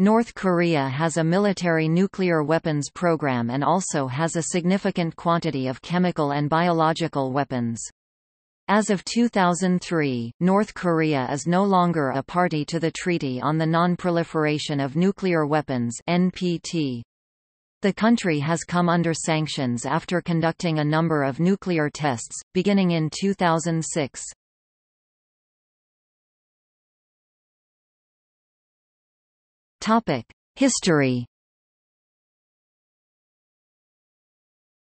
North Korea has a military nuclear weapons program and also has a significant quantity of chemical and biological weapons. As of 2003, North Korea is no longer a party to the Treaty on the Non-Proliferation of Nuclear Weapons NPT. The country has come under sanctions after conducting a number of nuclear tests, beginning in 2006. History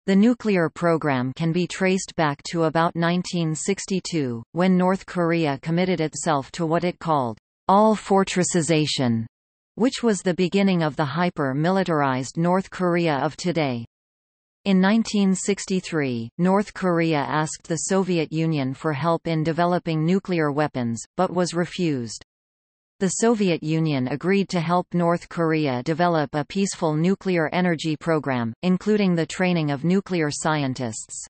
The nuclear program can be traced back to about 1962, when North Korea committed itself to what it called all-fortressization, which was the beginning of the hyper-militarized North Korea of today. In 1963, North Korea asked the Soviet Union for help in developing nuclear weapons, but was refused. The Soviet Union agreed to help North Korea develop a peaceful nuclear energy program, including the training of nuclear scientists.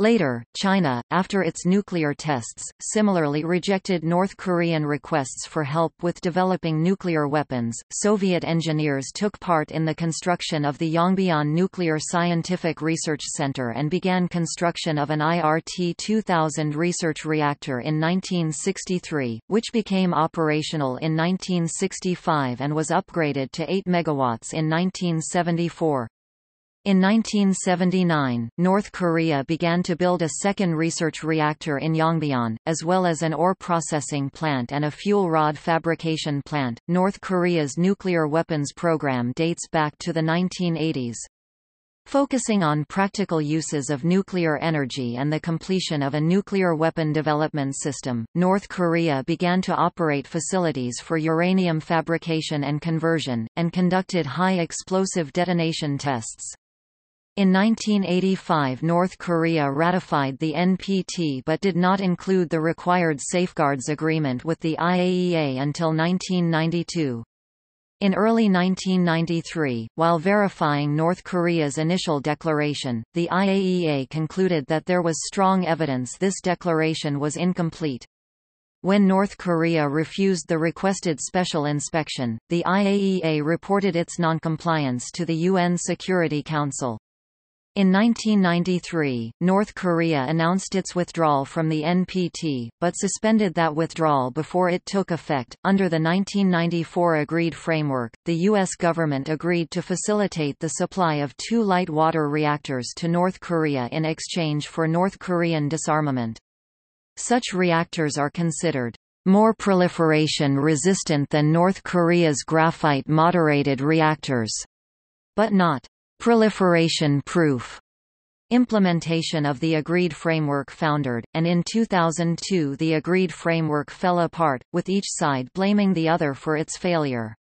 Later, China, after its nuclear tests, similarly rejected North Korean requests for help with developing nuclear weapons. Soviet engineers took part in the construction of the Yongbyon Nuclear Scientific Research Center and began construction of an IRT 2000 research reactor in 1963, which became operational in 1965 and was upgraded to 8 megawatts in 1974. In 1979, North Korea began to build a second research reactor in Yongbyon, as well as an ore processing plant and a fuel rod fabrication plant. North Korea's nuclear weapons program dates back to the 1980s. Focusing on practical uses of nuclear energy and the completion of a nuclear weapon development system, North Korea began to operate facilities for uranium fabrication and conversion, and conducted high explosive detonation tests. In 1985 North Korea ratified the NPT but did not include the required safeguards agreement with the IAEA until 1992. In early 1993, while verifying North Korea's initial declaration, the IAEA concluded that there was strong evidence this declaration was incomplete. When North Korea refused the requested special inspection, the IAEA reported its noncompliance to the UN Security Council. In 1993, North Korea announced its withdrawal from the NPT, but suspended that withdrawal before it took effect. Under the 1994 agreed framework, the U.S. government agreed to facilitate the supply of two light water reactors to North Korea in exchange for North Korean disarmament. Such reactors are considered more proliferation resistant than North Korea's graphite moderated reactors, but not proliferation-proof implementation of the agreed framework foundered, and in 2002 the agreed framework fell apart, with each side blaming the other for its failure.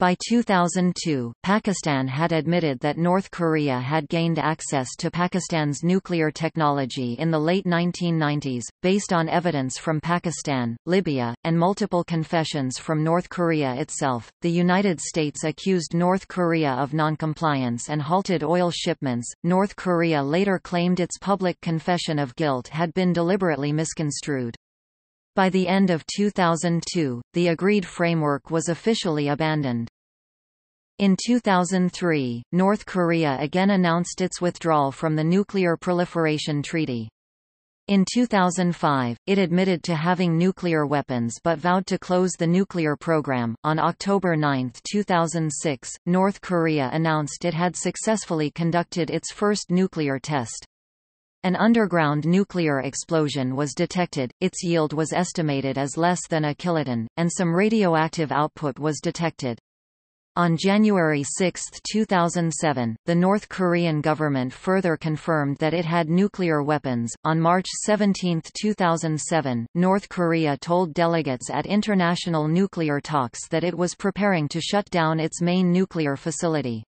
By 2002, Pakistan had admitted that North Korea had gained access to Pakistan's nuclear technology in the late 1990s, based on evidence from Pakistan, Libya, and multiple confessions from North Korea itself. The United States accused North Korea of noncompliance and halted oil shipments. North Korea later claimed its public confession of guilt had been deliberately misconstrued. By the end of 2002, the agreed framework was officially abandoned. In 2003, North Korea again announced its withdrawal from the Nuclear Proliferation Treaty. In 2005, it admitted to having nuclear weapons but vowed to close the nuclear program. On October 9, 2006, North Korea announced it had successfully conducted its first nuclear test. An underground nuclear explosion was detected, its yield was estimated as less than a kiloton, and some radioactive output was detected. On January 6, 2007, the North Korean government further confirmed that it had nuclear weapons. On March 17, 2007, North Korea told delegates at international nuclear talks that it was preparing to shut down its main nuclear facility.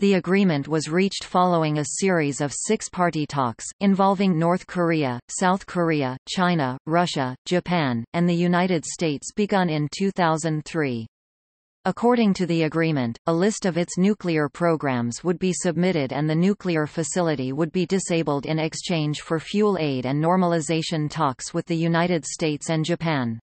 The agreement was reached following a series of six-party talks, involving North Korea, South Korea, China, Russia, Japan, and the United States begun in 2003. According to the agreement, a list of its nuclear programs would be submitted and the nuclear facility would be disabled in exchange for fuel aid and normalization talks with the United States and Japan.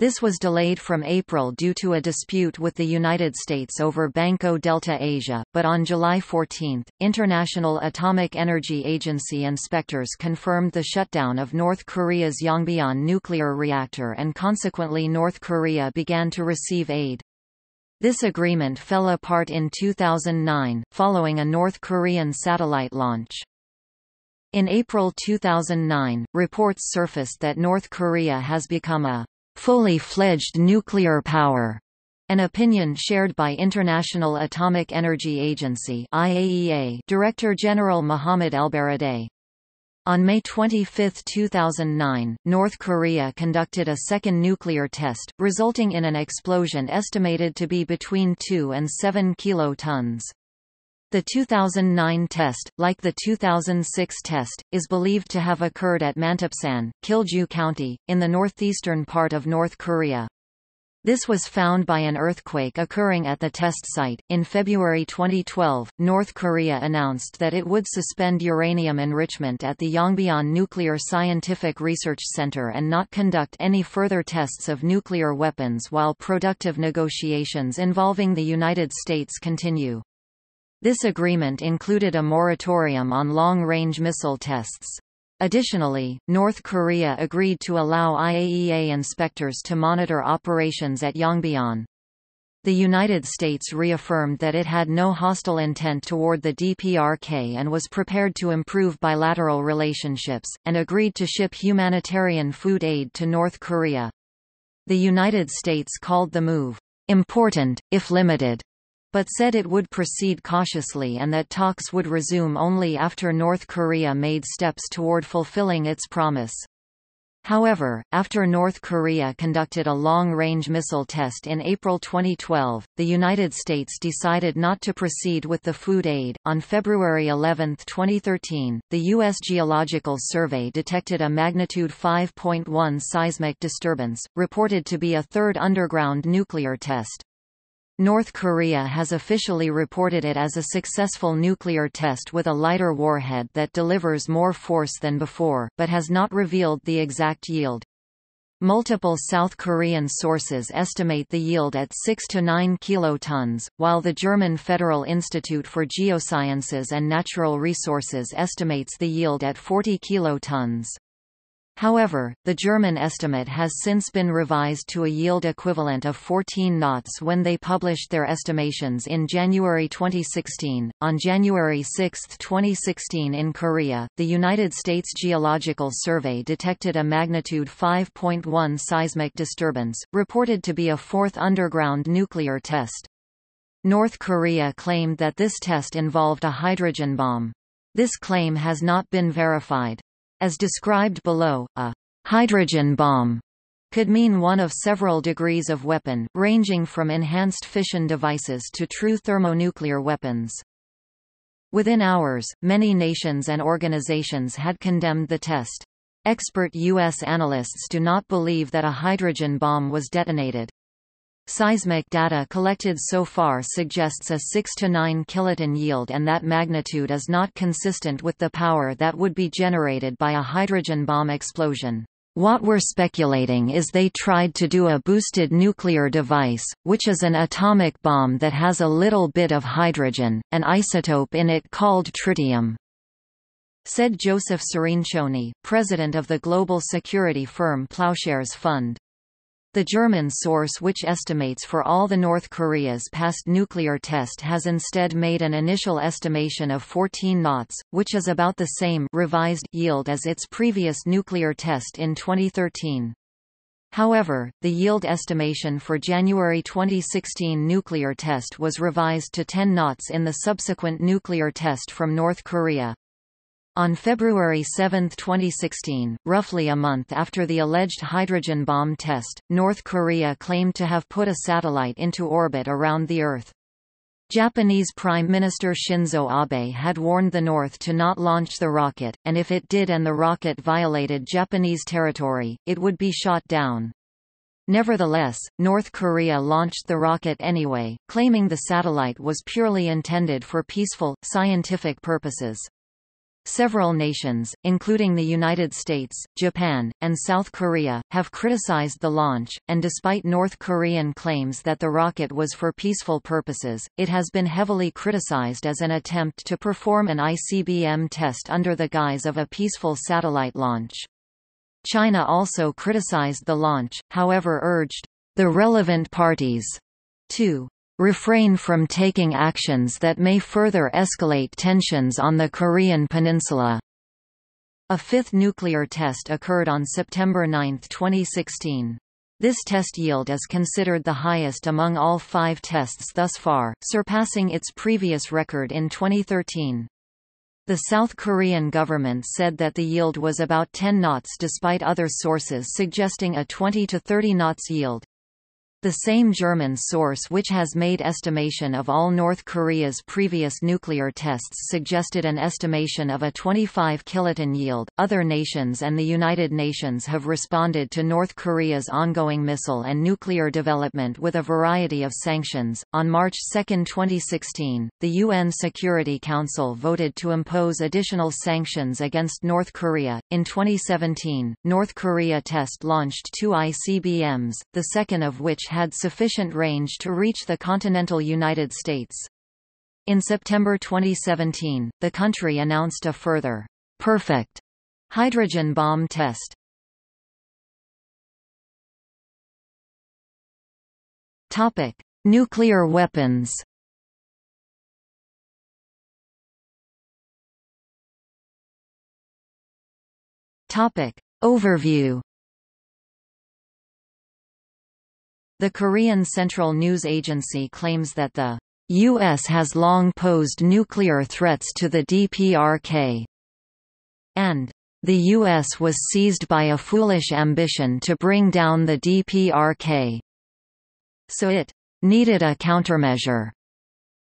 This was delayed from April due to a dispute with the United States over Banco Delta Asia, but on July 14, International Atomic Energy Agency inspectors confirmed the shutdown of North Korea's Yongbyon nuclear reactor and consequently North Korea began to receive aid. This agreement fell apart in 2009, following a North Korean satellite launch. In April 2009, reports surfaced that North Korea has become a fully fledged nuclear power, an opinion shared by International Atomic Energy Agency IAEA Director General Mohammad ElBaradei. On May 25, 2009, North Korea conducted a second nuclear test, resulting in an explosion estimated to be between 2 and 7 kilotons. The 2009 test, like the 2006 test, is believed to have occurred at Mantapsan, Kilju County, in the northeastern part of North Korea. This was found by an earthquake occurring at the test site. In February 2012, North Korea announced that it would suspend uranium enrichment at the Yongbyon Nuclear Scientific Research Center and not conduct any further tests of nuclear weapons while productive negotiations involving the United States continue. This agreement included a moratorium on long-range missile tests. Additionally, North Korea agreed to allow IAEA inspectors to monitor operations at Yongbyon. The United States reaffirmed that it had no hostile intent toward the DPRK and was prepared to improve bilateral relationships, and agreed to ship humanitarian food aid to North Korea. The United States called the move, "...important, if limited." But said it would proceed cautiously and that talks would resume only after North Korea made steps toward fulfilling its promise. However, after North Korea conducted a long-range missile test in April 2012, the United States decided not to proceed with the food aid. On February 11, 2013, the U.S. Geological Survey detected a magnitude 5.1 seismic disturbance, reported to be a third underground nuclear test. North Korea has officially reported it as a successful nuclear test with a lighter warhead that delivers more force than before, but has not revealed the exact yield. Multiple South Korean sources estimate the yield at 6 to 9 kilotons, while the German Federal Institute for Geosciences and Natural Resources estimates the yield at 40 kilotons. However, the German estimate has since been revised to a yield equivalent of 14 knots when they published their estimations in January 2016. On January 6, 2016 in Korea, the United States Geological Survey detected a magnitude 5.1 seismic disturbance, reported to be a fourth underground nuclear test. North Korea claimed that this test involved a hydrogen bomb. This claim has not been verified. As described below, a hydrogen bomb could mean one of several degrees of weapon, ranging from enhanced fission devices to true thermonuclear weapons. Within hours, many nations and organizations had condemned the test. Expert U.S. analysts do not believe that a hydrogen bomb was detonated. Seismic data collected so far suggests a 6 to 9 kiloton yield and that magnitude is not consistent with the power that would be generated by a hydrogen bomb explosion. What we're speculating is they tried to do a boosted nuclear device, which is an atomic bomb that has a little bit of hydrogen, an isotope in it called tritium. Said Joseph Cirincione, president of the global security firm Ploughshares Fund. The German source which estimates for all the North Korea's past nuclear test has instead made an initial estimation of 14 knots, which is about the same revised yield as its previous nuclear test in 2013. However, the yield estimation for January 2016 nuclear test was revised to 10 knots in the subsequent nuclear test from North Korea. On February 7, 2016, roughly a month after the alleged hydrogen bomb test, North Korea claimed to have put a satellite into orbit around the Earth. Japanese Prime Minister Shinzo Abe had warned the North to not launch the rocket, and if it did and the rocket violated Japanese territory, it would be shot down. Nevertheless, North Korea launched the rocket anyway, claiming the satellite was purely intended for peaceful, scientific purposes. Several nations, including the United States, Japan, and South Korea, have criticized the launch, and despite North Korean claims that the rocket was for peaceful purposes, it has been heavily criticized as an attempt to perform an ICBM test under the guise of a peaceful satellite launch. China also criticized the launch, however urged the relevant parties to refrain from taking actions that may further escalate tensions on the Korean peninsula. A fifth nuclear test occurred on September 9, 2016. This test yield is considered the highest among all five tests thus far, surpassing its previous record in 2013. The South Korean government said that the yield was about 10 knots despite other sources suggesting a 20 to 30 knots yield. The same German source which has made estimation of all North Korea's previous nuclear tests suggested an estimation of a 25 kiloton yield. Other nations and the United Nations have responded to North Korea's ongoing missile and nuclear development with a variety of sanctions. On March 2, 2016, the UN Security Council voted to impose additional sanctions against North Korea. In 2017, North Korea test launched two ICBMs, the second of which had sufficient range to reach the continental United States. In September 2017, the country announced a further perfect hydrogen bomb test. Topic: Nuclear weapons. Topic: Overview The Korean Central News Agency claims that the U.S. has long posed nuclear threats to the DPRK, and the U.S. was seized by a foolish ambition to bring down the DPRK. So it needed a countermeasure.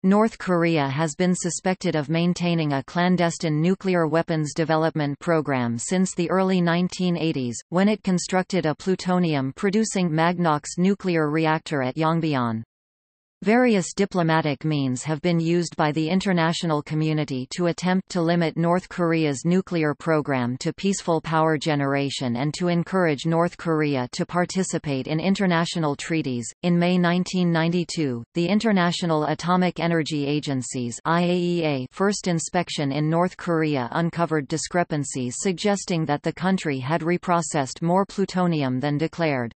North Korea has been suspected of maintaining a clandestine nuclear weapons development program since the early 1980s, when it constructed a plutonium-producing Magnox nuclear reactor at Yongbyon. Various diplomatic means have been used by the international community to attempt to limit North Korea's nuclear program to peaceful power generation and to encourage North Korea to participate in international treaties. In May 1992, the International Atomic Energy Agency's IAEA first inspection in North Korea uncovered discrepancies suggesting that the country had reprocessed more plutonium than declared.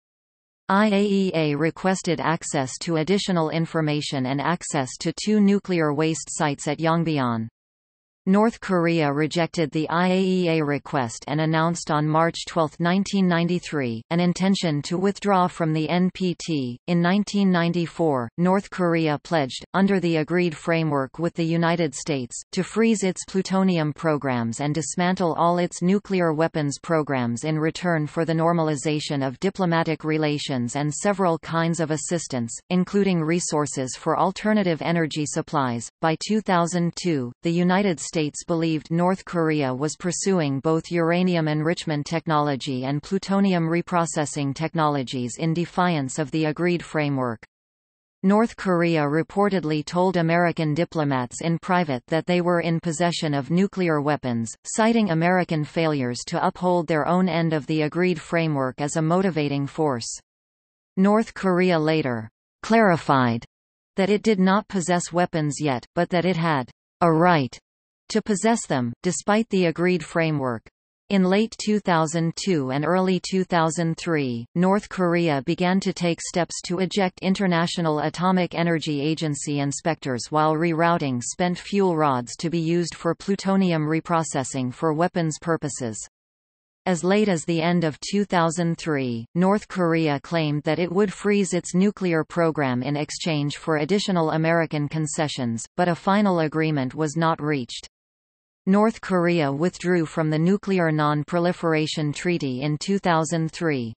IAEA requested access to additional information and access to two nuclear waste sites at Yongbyon. North Korea rejected the IAEA request and announced on March 12, 1993, an intention to withdraw from the NPT. In 1994, North Korea pledged, under the agreed framework with the United States, to freeze its plutonium programs and dismantle all its nuclear weapons programs in return for the normalization of diplomatic relations and several kinds of assistance, including resources for alternative energy supplies. By 2002, the United States States believed North Korea was pursuing both uranium enrichment technology and plutonium reprocessing technologies in defiance of the agreed framework. North Korea reportedly told American diplomats in private that they were in possession of nuclear weapons, citing American failures to uphold their own end of the agreed framework as a motivating force. North Korea later clarified that it did not possess weapons yet, but that it had a right to possess them, despite the agreed framework. In late 2002 and early 2003, North Korea began to take steps to eject International Atomic Energy Agency inspectors while rerouting spent fuel rods to be used for plutonium reprocessing for weapons purposes. As late as the end of 2003, North Korea claimed that it would freeze its nuclear program in exchange for additional American concessions, but a final agreement was not reached. North Korea withdrew from the Nuclear Non-Proliferation Treaty in 2003.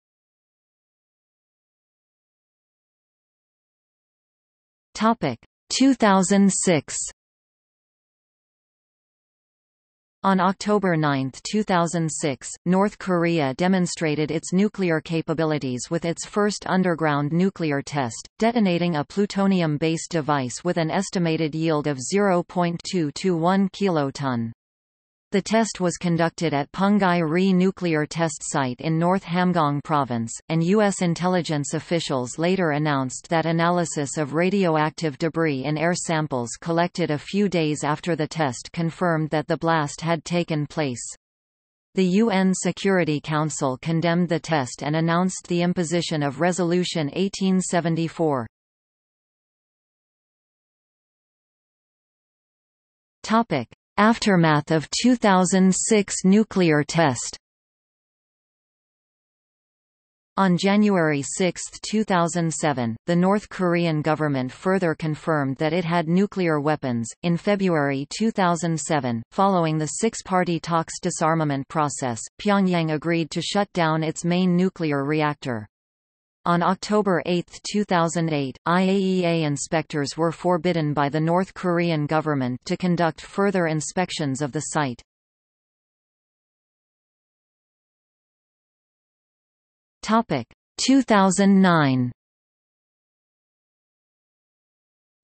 Topic 2006 On October 9, 2006, North Korea demonstrated its nuclear capabilities with its first underground nuclear test, detonating a plutonium-based device with an estimated yield of 0.2 to 1 kiloton. The test was conducted at Punggye Ri nuclear test site in North Hamgyong province, and U.S. intelligence officials later announced that analysis of radioactive debris in air samples collected a few days after the test confirmed that the blast had taken place. The UN Security Council condemned the test and announced the imposition of Resolution 1874. Topic: Aftermath of 2006 nuclear test on January 6, 2007, the North Korean government further confirmed that it had nuclear weapons. In February 2007, following the six-party talks disarmament process, Pyongyang agreed to shut down its main nuclear reactor. On October 8, 2008, IAEA inspectors were forbidden by the North Korean government to conduct further inspections of the site. Topic 2009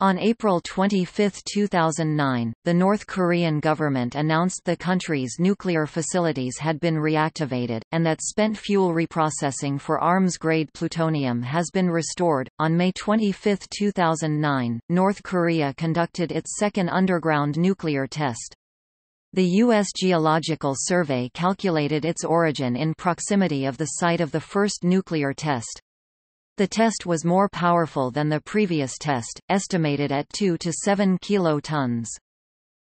On April 25, 2009, the North Korean government announced the country's nuclear facilities had been reactivated, and that spent fuel reprocessing for arms-grade plutonium has been restored. On May 25, 2009, North Korea conducted its second underground nuclear test. The U.S. Geological Survey calculated its origin in proximity of the site of the first nuclear test. The test was more powerful than the previous test, estimated at 2 to 7 kilotons.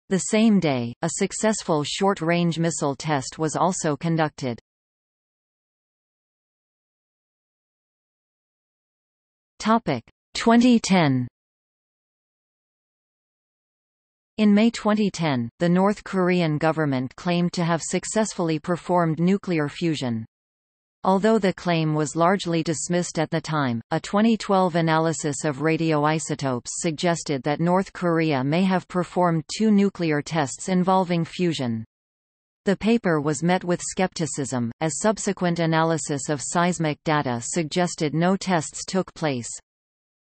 The same day, a successful short-range missile test was also conducted. Topic 2010 In May 2010, the North Korean government claimed to have successfully performed nuclear fusion. Although the claim was largely dismissed at the time, a 2012 analysis of radioisotopes suggested that North Korea may have performed two nuclear tests involving fusion. The paper was met with skepticism, as subsequent analysis of seismic data suggested no tests took place.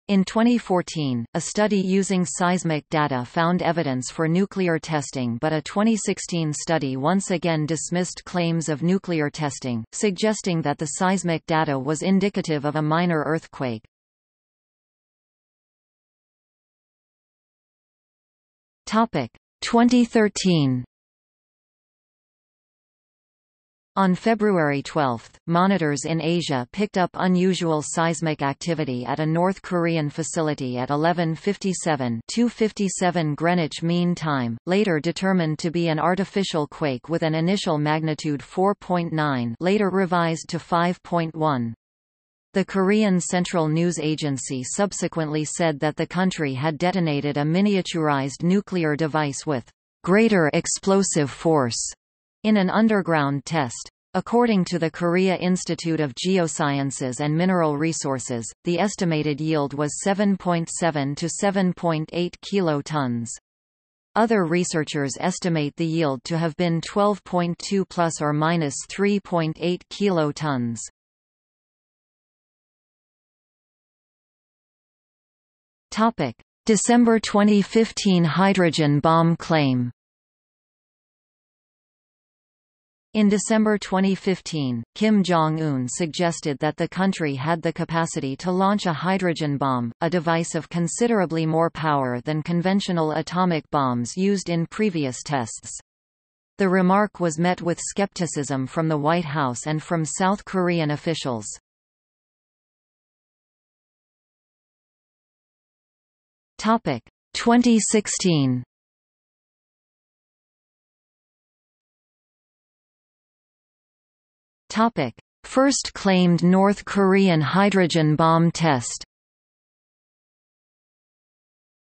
In 2014, a study using seismic data found evidence for nuclear testing but a 2016 study once again dismissed claims of nuclear testing, suggesting that the seismic data was indicative of a minor earthquake. Topic 2013 On February 12, monitors in Asia picked up unusual seismic activity at a North Korean facility at 11:57 2:57 Greenwich Mean Time, later determined to be an artificial quake with an initial magnitude 4.9, later revised to 5.1. The Korean Central News Agency subsequently said that the country had detonated a miniaturized nuclear device with greater explosive force in an underground test. According to the Korea Institute of Geosciences and Mineral Resources, the estimated yield was 7.7 to 7.8 kilotons. Other researchers estimate the yield to have been 12.2 plus or minus 3.8 kilotons. Topic: December 2015 hydrogen bomb claim. In December 2015, Kim Jong-un suggested that the country had the capacity to launch a hydrogen bomb, a device of considerably more power than conventional atomic bombs used in previous tests. The remark was met with skepticism from the White House and from South Korean officials. Topic 2016 Topic: First claimed North Korean hydrogen bomb test.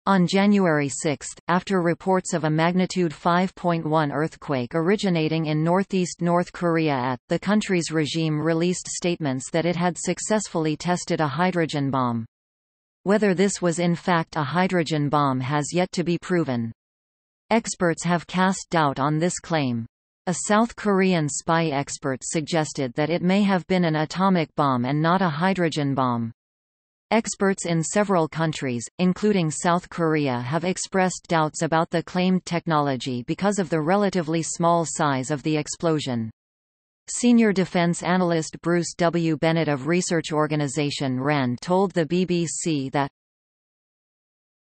On January 6, after reports of a magnitude 5.1 earthquake originating in northeast North Korea at, the country's regime released statements that it had successfully tested a hydrogen bomb. Whether this was in fact a hydrogen bomb has yet to be proven. Experts have cast doubt on this claim. A South Korean spy expert suggested that it may have been an atomic bomb and not a hydrogen bomb. Experts in several countries, including South Korea have expressed doubts about the claimed technology because of the relatively small size of the explosion. Senior defense analyst Bruce W. Bennett of research organization RAND told the BBC that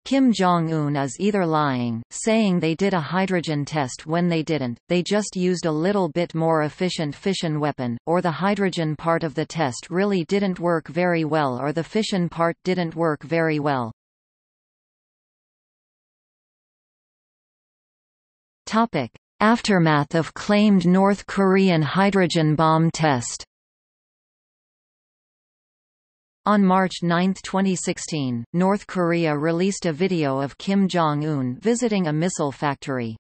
Kim Jong-un is either lying, saying they did a hydrogen test when they didn't, they just used a little bit more efficient fission weapon, or the hydrogen part of the test really didn't work very well or the fission part didn't work very well. Aftermath of claimed North Korean hydrogen bomb test on March 9, 2016, North Korea released a video of Kim Jong-un visiting a missile factory.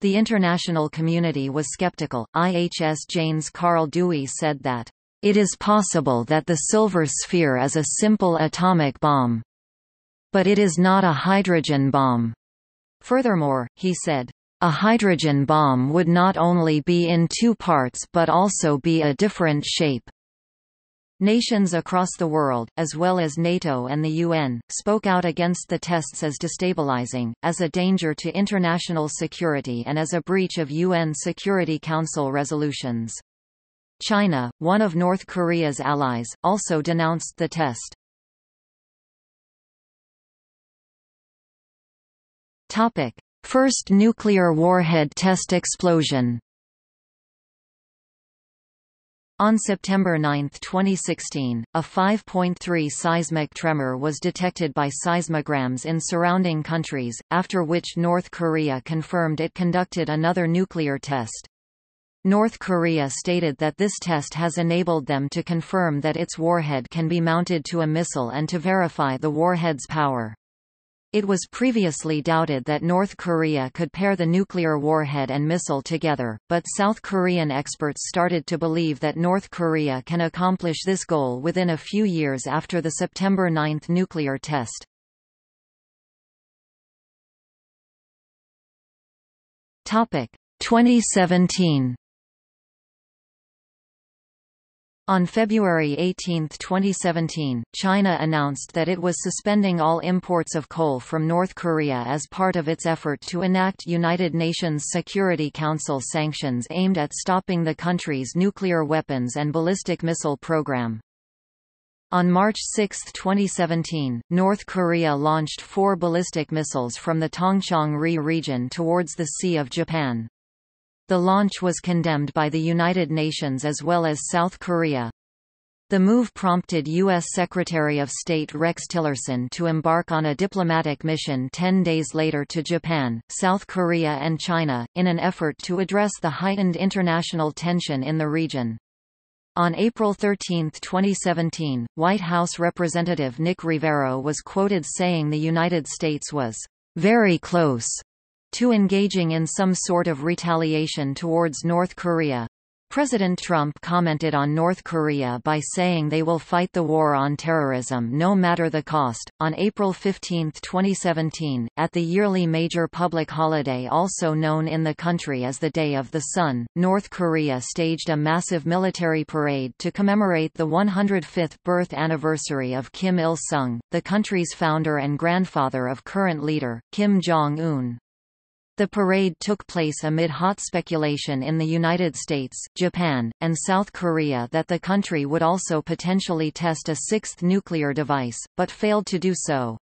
The international community was skeptical. IHS Jane's Carl Dewey said that, "...it is possible that the Silver Sphere is a simple atomic bomb. But it is not a hydrogen bomb." Furthermore, he said, a hydrogen bomb would not only be in two parts but also be a different shape. Nations across the world, as well as NATO and the UN, spoke out against the tests as destabilizing, as a danger to international security and as a breach of UN Security Council resolutions. China, one of North Korea's allies, also denounced the test. First nuclear warhead test explosion on September 9, 2016, a 5.3 seismic tremor was detected by seismograms in surrounding countries, after which North Korea confirmed it conducted another nuclear test. North Korea stated that this test has enabled them to confirm that its warhead can be mounted to a missile and to verify the warhead's power. It was previously doubted that North Korea could pair the nuclear warhead and missile together, but South Korean experts started to believe that North Korea can accomplish this goal within a few years after the September 9 nuclear test. Topic 2017 On February 18, 2017, China announced that it was suspending all imports of coal from North Korea as part of its effort to enact United Nations Security Council sanctions aimed at stopping the country's nuclear weapons and ballistic missile program. On March 6, 2017, North Korea launched four ballistic missiles from the Tongchang-ri region towards the Sea of Japan. The launch was condemned by the United Nations as well as South Korea. The move prompted U.S. Secretary of State Rex Tillerson to embark on a diplomatic mission 10 days later to Japan, South Korea and China, in an effort to address the heightened international tension in the region. On April 13, 2017, White House Representative Nick Rivero was quoted saying the United States was very close to engaging in some sort of retaliation towards North Korea. President Trump commented on North Korea by saying they will fight the war on terrorism no matter the cost. On April 15, 2017, at the yearly major public holiday also known in the country as the Day of the Sun, North Korea staged a massive military parade to commemorate the 105th birth anniversary of Kim Il-sung, the country's founder and grandfather of current leader, Kim Jong-un. The parade took place amid hot speculation in the United States, Japan, and South Korea that the country would also potentially test a sixth nuclear device, but failed to do so.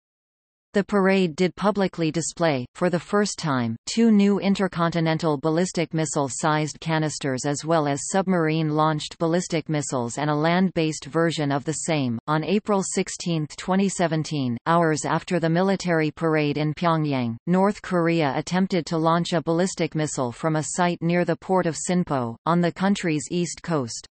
The parade did publicly display, for the first time, two new intercontinental ballistic missile-sized canisters as well as submarine-launched ballistic missiles and a land-based version of the same. On April 16, 2017, hours after the military parade in Pyongyang, North Korea attempted to launch a ballistic missile from a site near the port of Sinpo, on the country's east coast.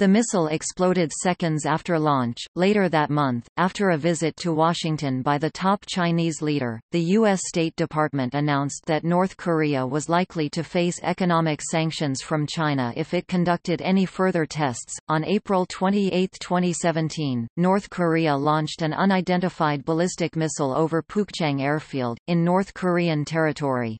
The missile exploded seconds after launch. Later that month, after a visit to Washington by the top Chinese leader, the U.S. State Department announced that North Korea was likely to face economic sanctions from China if it conducted any further tests. On April 28, 2017, North Korea launched an unidentified ballistic missile over Pukchang airfield, in North Korean territory.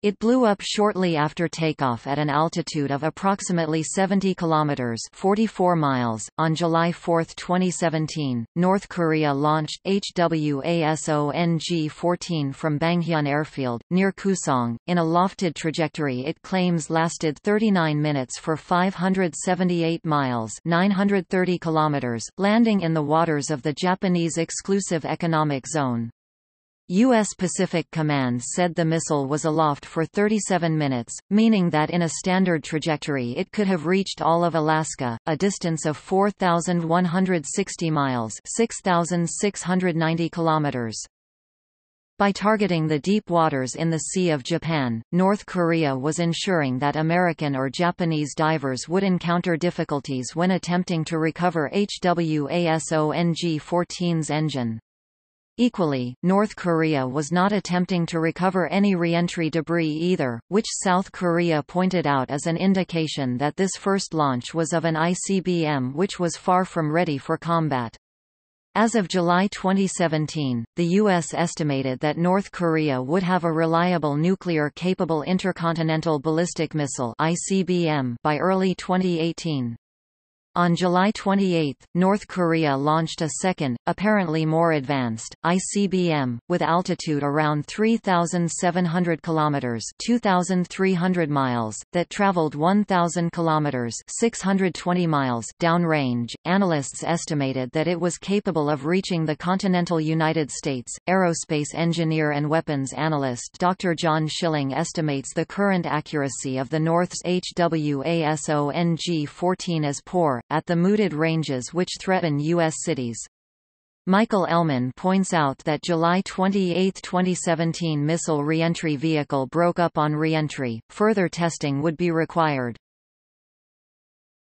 It blew up shortly after takeoff at an altitude of approximately 70 kilometers (44 miles). On July 4, 2017, North Korea launched HWASONG-14 from Banghyun Airfield near Kusong in a lofted trajectory it claims lasted 39 minutes for 578 miles (930 kilometers), landing in the waters of the Japanese exclusive economic zone. U.S. Pacific Command said the missile was aloft for 37 minutes, meaning that in a standard trajectory it could have reached all of Alaska, a distance of 4,160 miles 6,690 kilometers. By targeting the deep waters in the Sea of Japan, North Korea was ensuring that American or Japanese divers would encounter difficulties when attempting to recover HWASONG-14's engine. Equally, North Korea was not attempting to recover any reentry debris either, which South Korea pointed out as an indication that this first launch was of an ICBM which was far from ready for combat. As of July 2017, the U.S. estimated that North Korea would have a reliable nuclear-capable intercontinental ballistic missile ICBM by early 2018. On July 28, North Korea launched a second, apparently more advanced, ICBM, with altitude around 3,700 kilometers (2,300 miles), that traveled 1,000 kilometers (620 miles) downrange. Analysts estimated that it was capable of reaching the continental United States. Aerospace engineer and weapons analyst Dr. John Schilling estimates the current accuracy of the North's HWASONG-14 as poor, at the mooted ranges which threaten U.S. cities. Michael Elleman points out that July 28, 2017 missile reentry vehicle broke up on reentry, further testing would be required.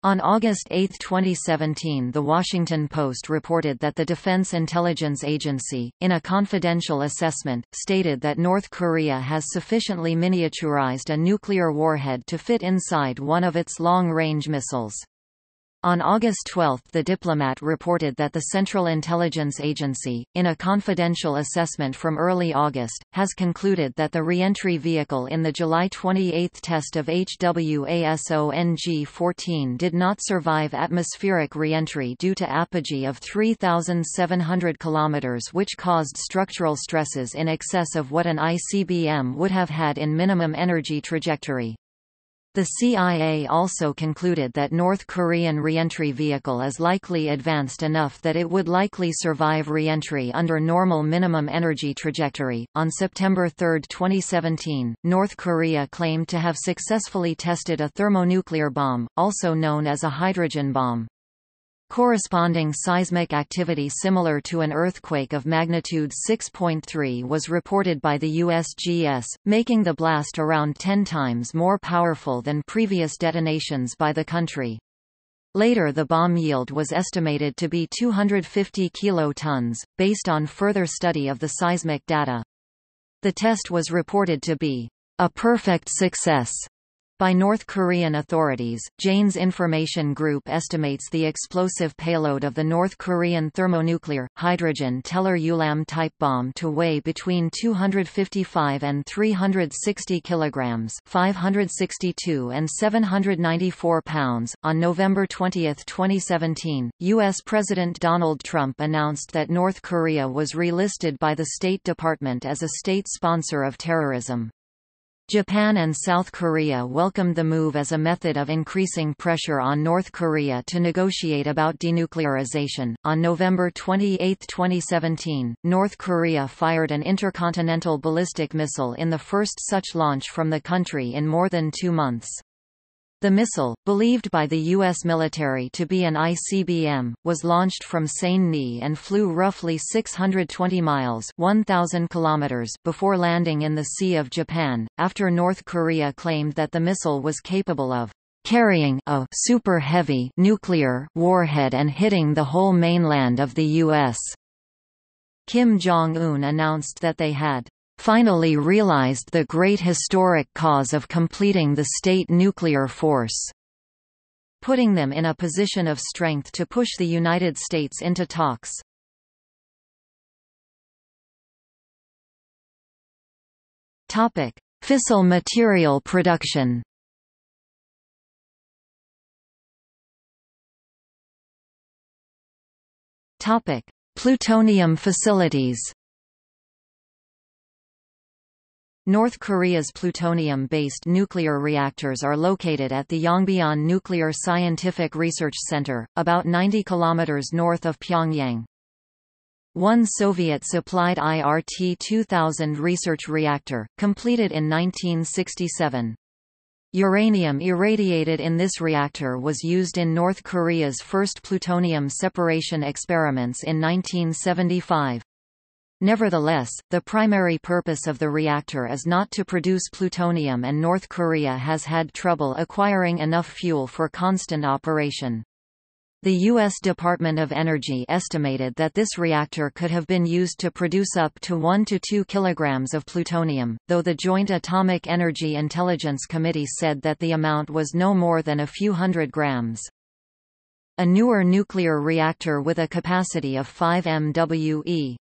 On August 8, 2017 The Washington Post reported that the Defense Intelligence Agency, in a confidential assessment, stated that North Korea has sufficiently miniaturized a nuclear warhead to fit inside one of its long-range missiles. On August 12 the diplomat reported that the Central Intelligence Agency, in a confidential assessment from early August, has concluded that the reentry vehicle in the July 28 test of HWASONG-14 did not survive atmospheric reentry due to apogee of 3,700 km which caused structural stresses in excess of what an ICBM would have had in minimum energy trajectory. The CIA also concluded that North Korean reentry vehicle is likely advanced enough that it would likely survive reentry under normal minimum energy trajectory. On September 3, 2017, North Korea claimed to have successfully tested a thermonuclear bomb, also known as a hydrogen bomb. Corresponding seismic activity similar to an earthquake of magnitude 6.3 was reported by the USGS, making the blast around 10 times more powerful than previous detonations by the country. Later the bomb yield was estimated to be 250 kilotons, based on further study of the seismic data. The test was reported to be a perfect success by North Korean authorities, Jane's Information Group estimates the explosive payload of the North Korean thermonuclear, hydrogen Teller-Ulam type bomb to weigh between 255 and 360 kilograms 562 and 794 pounds. On November 20, 2017, U.S. President Donald Trump announced that North Korea was relisted by the State Department as a state sponsor of terrorism. Japan and South Korea welcomed the move as a method of increasing pressure on North Korea to negotiate about denuclearization. On November 28, 2017, North Korea fired an intercontinental ballistic missile in the first such launch from the country in more than two months. The missile, believed by the U.S. military to be an ICBM, was launched from Seine and flew roughly 620 miles 1,000 kilometers before landing in the Sea of Japan, after North Korea claimed that the missile was capable of carrying a super heavy nuclear warhead and hitting the whole mainland of the U.S. Kim Jong-un announced that they had finally realized the great historic cause of completing the state nuclear force, putting them in a position of strength to push the United States into talks. Topic: Fissile material production Topic: Plutonium facilities. North Korea's plutonium-based nuclear reactors are located at the Yongbyon Nuclear Scientific Research Center, about 90 kilometers north of Pyongyang. One Soviet-supplied IRT-2000 research reactor, completed in 1967. Uranium irradiated in this reactor was used in North Korea's first plutonium separation experiments in 1975. Nevertheless, the primary purpose of the reactor is not to produce plutonium and North Korea has had trouble acquiring enough fuel for constant operation. The U.S. Department of Energy estimated that this reactor could have been used to produce up to 1 to 2 kilograms of plutonium, though the Joint Atomic Energy Intelligence Committee said that the amount was no more than a few hundred grams. A newer nuclear reactor with a capacity of 5 MWE.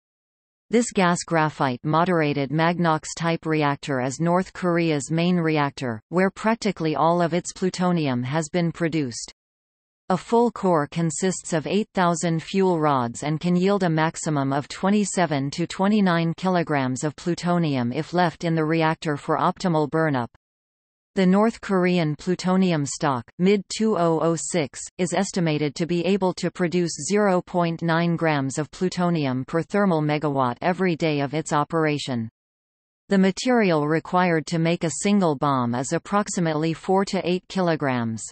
This gas graphite moderated Magnox-type reactor is North Korea's main reactor, where practically all of its plutonium has been produced. A full core consists of 8,000 fuel rods and can yield a maximum of 27 to 29 kilograms of plutonium if left in the reactor for optimal burnup. The North Korean plutonium stock, mid-2006, is estimated to be able to produce 0.9 grams of plutonium per thermal megawatt every day of its operation. The material required to make a single bomb is approximately 4 to 8 kilograms.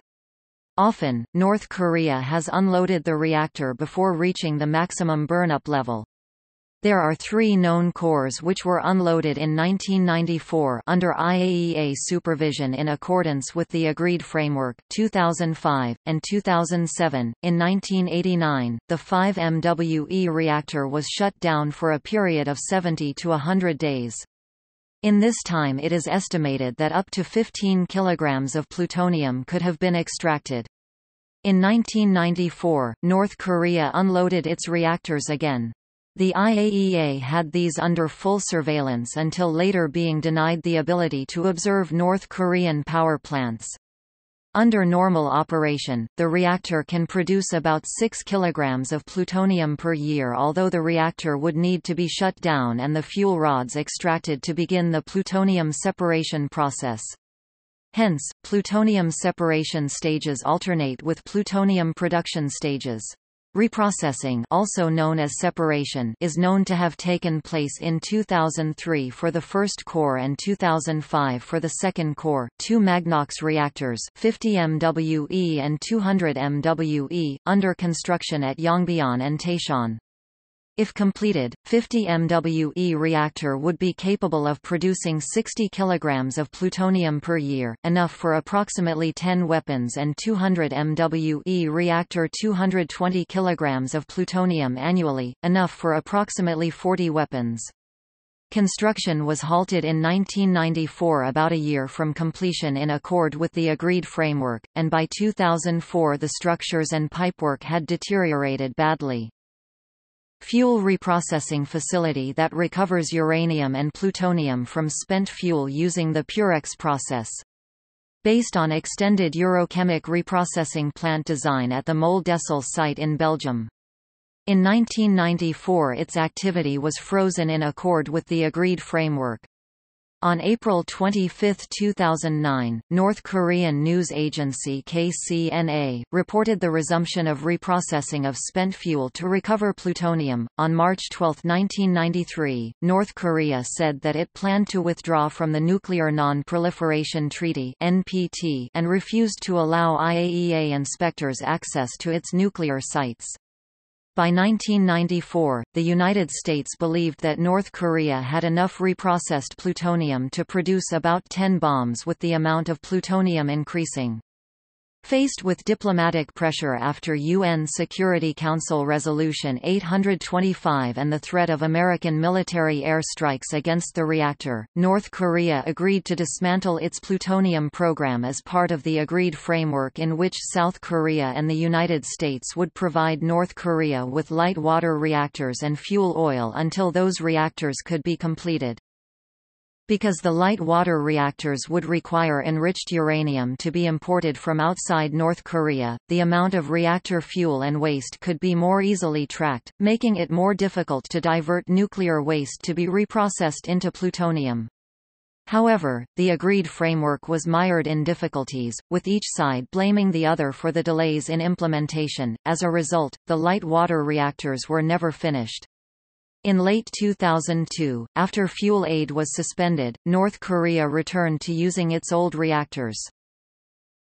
Often, North Korea has unloaded the reactor before reaching the maximum burnup level. There are three known cores which were unloaded in 1994 under IAEA supervision in accordance with the agreed framework 2005, and 2007. In 1989, the 5 MWE reactor was shut down for a period of 70 to 100 days. In this time it is estimated that up to 15 kilograms of plutonium could have been extracted. In 1994, North Korea unloaded its reactors again. The IAEA had these under full surveillance until later being denied the ability to observe North Korean power plants. Under normal operation, the reactor can produce about 6 kg of plutonium per year although the reactor would need to be shut down and the fuel rods extracted to begin the plutonium separation process. Hence, plutonium separation stages alternate with plutonium production stages. Reprocessing also known as separation is known to have taken place in 2003 for the first core and 2005 for the second core. Two Magnox reactors, 50 MWE and 200 MWE, under construction at Yongbyon and Taechon. If completed, 50 MWE reactor would be capable of producing 60 kg of plutonium per year, enough for approximately 10 weapons and 200 MWE reactor 220 kg of plutonium annually, enough for approximately 40 weapons. Construction was halted in 1994 about a year from completion in accord with the agreed framework, and by 2004 the structures and pipework had deteriorated badly. Fuel reprocessing facility that recovers uranium and plutonium from spent fuel using the Purex process. Based on extended Eurochemic reprocessing plant design at the Mol-Dessel site in Belgium. In 1994 its activity was frozen in accord with the agreed framework. On April 25, 2009, North Korean news agency KCNA reported the resumption of reprocessing of spent fuel to recover plutonium. On March 12, 1993, North Korea said that it planned to withdraw from the Nuclear Non-Proliferation Treaty (NPT) and refused to allow IAEA inspectors access to its nuclear sites. By 1994, the United States believed that North Korea had enough reprocessed plutonium to produce about 10 bombs with the amount of plutonium increasing. Faced with diplomatic pressure after UN Security Council Resolution 825 and the threat of American military air strikes against the reactor, North Korea agreed to dismantle its plutonium program as part of the agreed framework in which South Korea and the United States would provide North Korea with light water reactors and fuel oil until those reactors could be completed. Because the light water reactors would require enriched uranium to be imported from outside North Korea, the amount of reactor fuel and waste could be more easily tracked, making it more difficult to divert nuclear waste to be reprocessed into plutonium. However, the agreed framework was mired in difficulties, with each side blaming the other for the delays in implementation. As a result, the light water reactors were never finished. In late 2002, after fuel aid was suspended, North Korea returned to using its old reactors.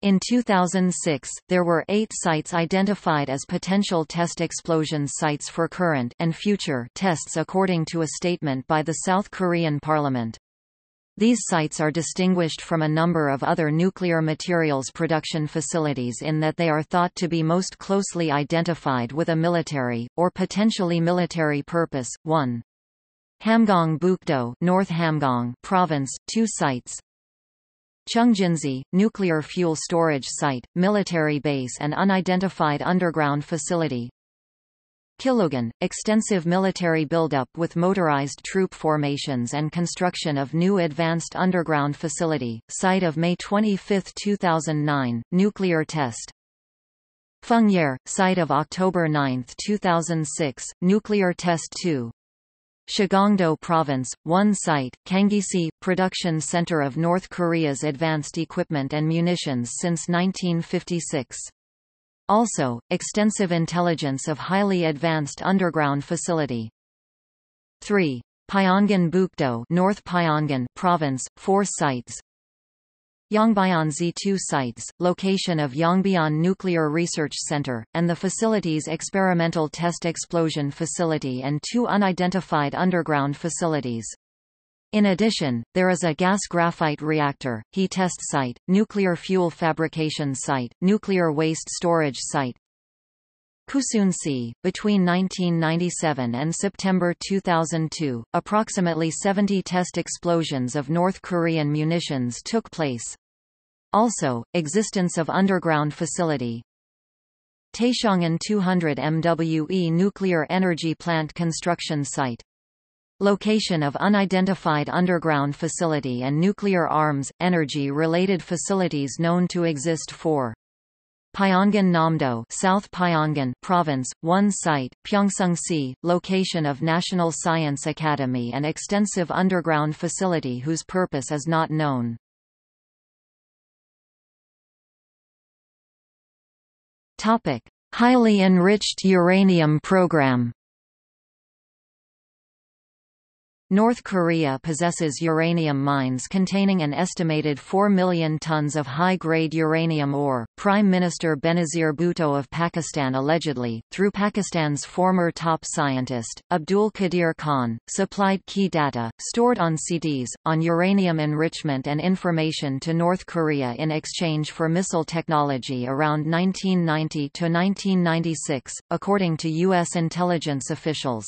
In 2006, there were eight sites identified as potential test explosion sites for current and future tests according to a statement by the South Korean parliament. These sites are distinguished from a number of other nuclear materials production facilities in that they are thought to be most closely identified with a military, or potentially military purpose. 1. Hamgyong Bukdo North Hamgyong Province, two sites. Chungjinsi, nuclear fuel storage site, military base and unidentified underground facility. Kilogan, extensive military buildup with motorized troop formations and construction of new advanced underground facility, site of May 25, 2009, nuclear test. Fengyer, site of October 9, 2006, nuclear test 2. Shigongdo Province, one site, Kangisi, production center of North Korea's advanced equipment and munitions since 1956. Also, extensive intelligence of highly advanced underground facility. 3. Pyongan Bukdo North Pyongan Province, 4 sites Yongbyon Z2 sites, location of Yongbyon Nuclear Research Center, and the facility's experimental test explosion facility and two unidentified underground facilities. In addition, there is a gas graphite reactor, HE test site, nuclear fuel fabrication site, nuclear waste storage site. Kusunsi, between 1997 and September 2002, approximately 70 test explosions of North Korean munitions took place. Also, existence of underground facility. Taeshongan 200 MWE nuclear energy plant construction site Location of unidentified underground facility and nuclear arms, energy-related facilities known to exist for Pyongan Namdo South Pyongan Province, one site, Pyeongseong-si, location of National Science Academy and extensive underground facility whose purpose is not known. Topic: Highly enriched uranium program North Korea possesses uranium mines containing an estimated 4 million tons of high-grade uranium ore. Prime Minister Benazir Bhutto of Pakistan allegedly, through Pakistan's former top scientist, Abdul Qadir Khan, supplied key data, stored on CDs, on uranium enrichment and information to North Korea in exchange for missile technology around 1990–1996, according to U.S. intelligence officials.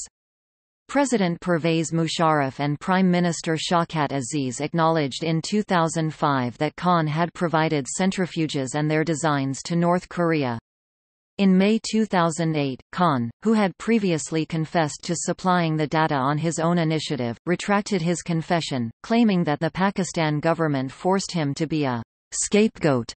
President Pervez Musharraf and Prime Minister Shawkat Aziz acknowledged in 2005 that Khan had provided centrifuges and their designs to North Korea. In May 2008, Khan, who had previously confessed to supplying the data on his own initiative, retracted his confession, claiming that the Pakistan government forced him to be a scapegoat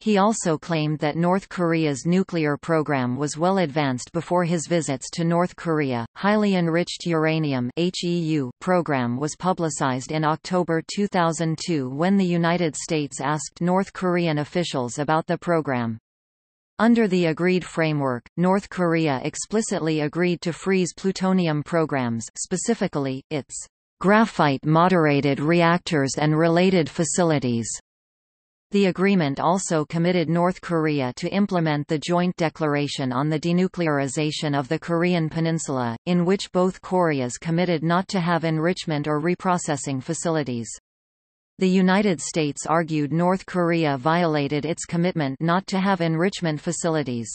he also claimed that North Korea's nuclear program was well advanced before his visits to North Korea. Highly enriched uranium (HEU) program was publicized in October 2002 when the United States asked North Korean officials about the program. Under the agreed framework, North Korea explicitly agreed to freeze plutonium programs, specifically its graphite moderated reactors and related facilities. The agreement also committed North Korea to implement the Joint Declaration on the Denuclearization of the Korean Peninsula, in which both Koreas committed not to have enrichment or reprocessing facilities. The United States argued North Korea violated its commitment not to have enrichment facilities.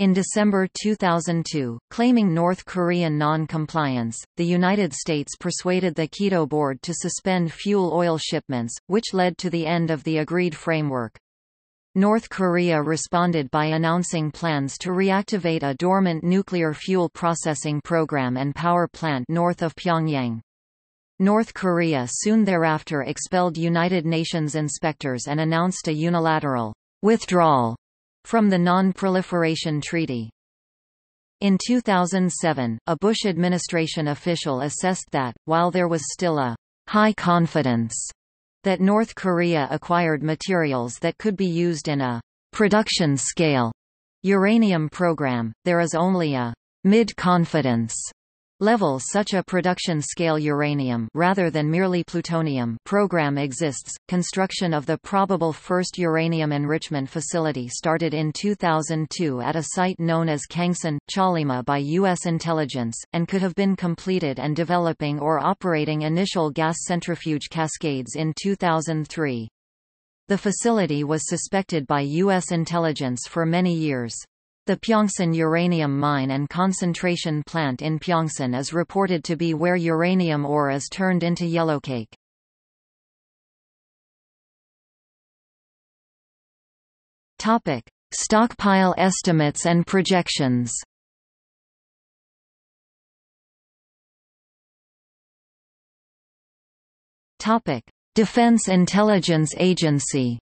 In December 2002, claiming North Korean non-compliance, the United States persuaded the KEDO Board to suspend fuel oil shipments, which led to the end of the agreed framework. North Korea responded by announcing plans to reactivate a dormant nuclear fuel processing program and power plant north of Pyongyang. North Korea soon thereafter expelled United Nations inspectors and announced a unilateral withdrawal from the Non-Proliferation Treaty. In 2007, a Bush administration official assessed that, while there was still a high confidence that North Korea acquired materials that could be used in a production scale uranium program, there is only a mid-confidence level such a production-scale uranium rather than merely plutonium program exists. Construction of the probable first uranium enrichment facility started in 2002 at a site known as Kangsan, Chollima by U.S. intelligence, and could have been completed and developing or operating initial gas centrifuge cascades in 2003. The facility was suspected by U.S. intelligence for many years. The Pyeongsan uranium mine and concentration plant in Pyeongsan is reported to be where uranium ore is turned into yellowcake. Topic: Stockpile estimates and projections. Topic: Defense Intelligence Agency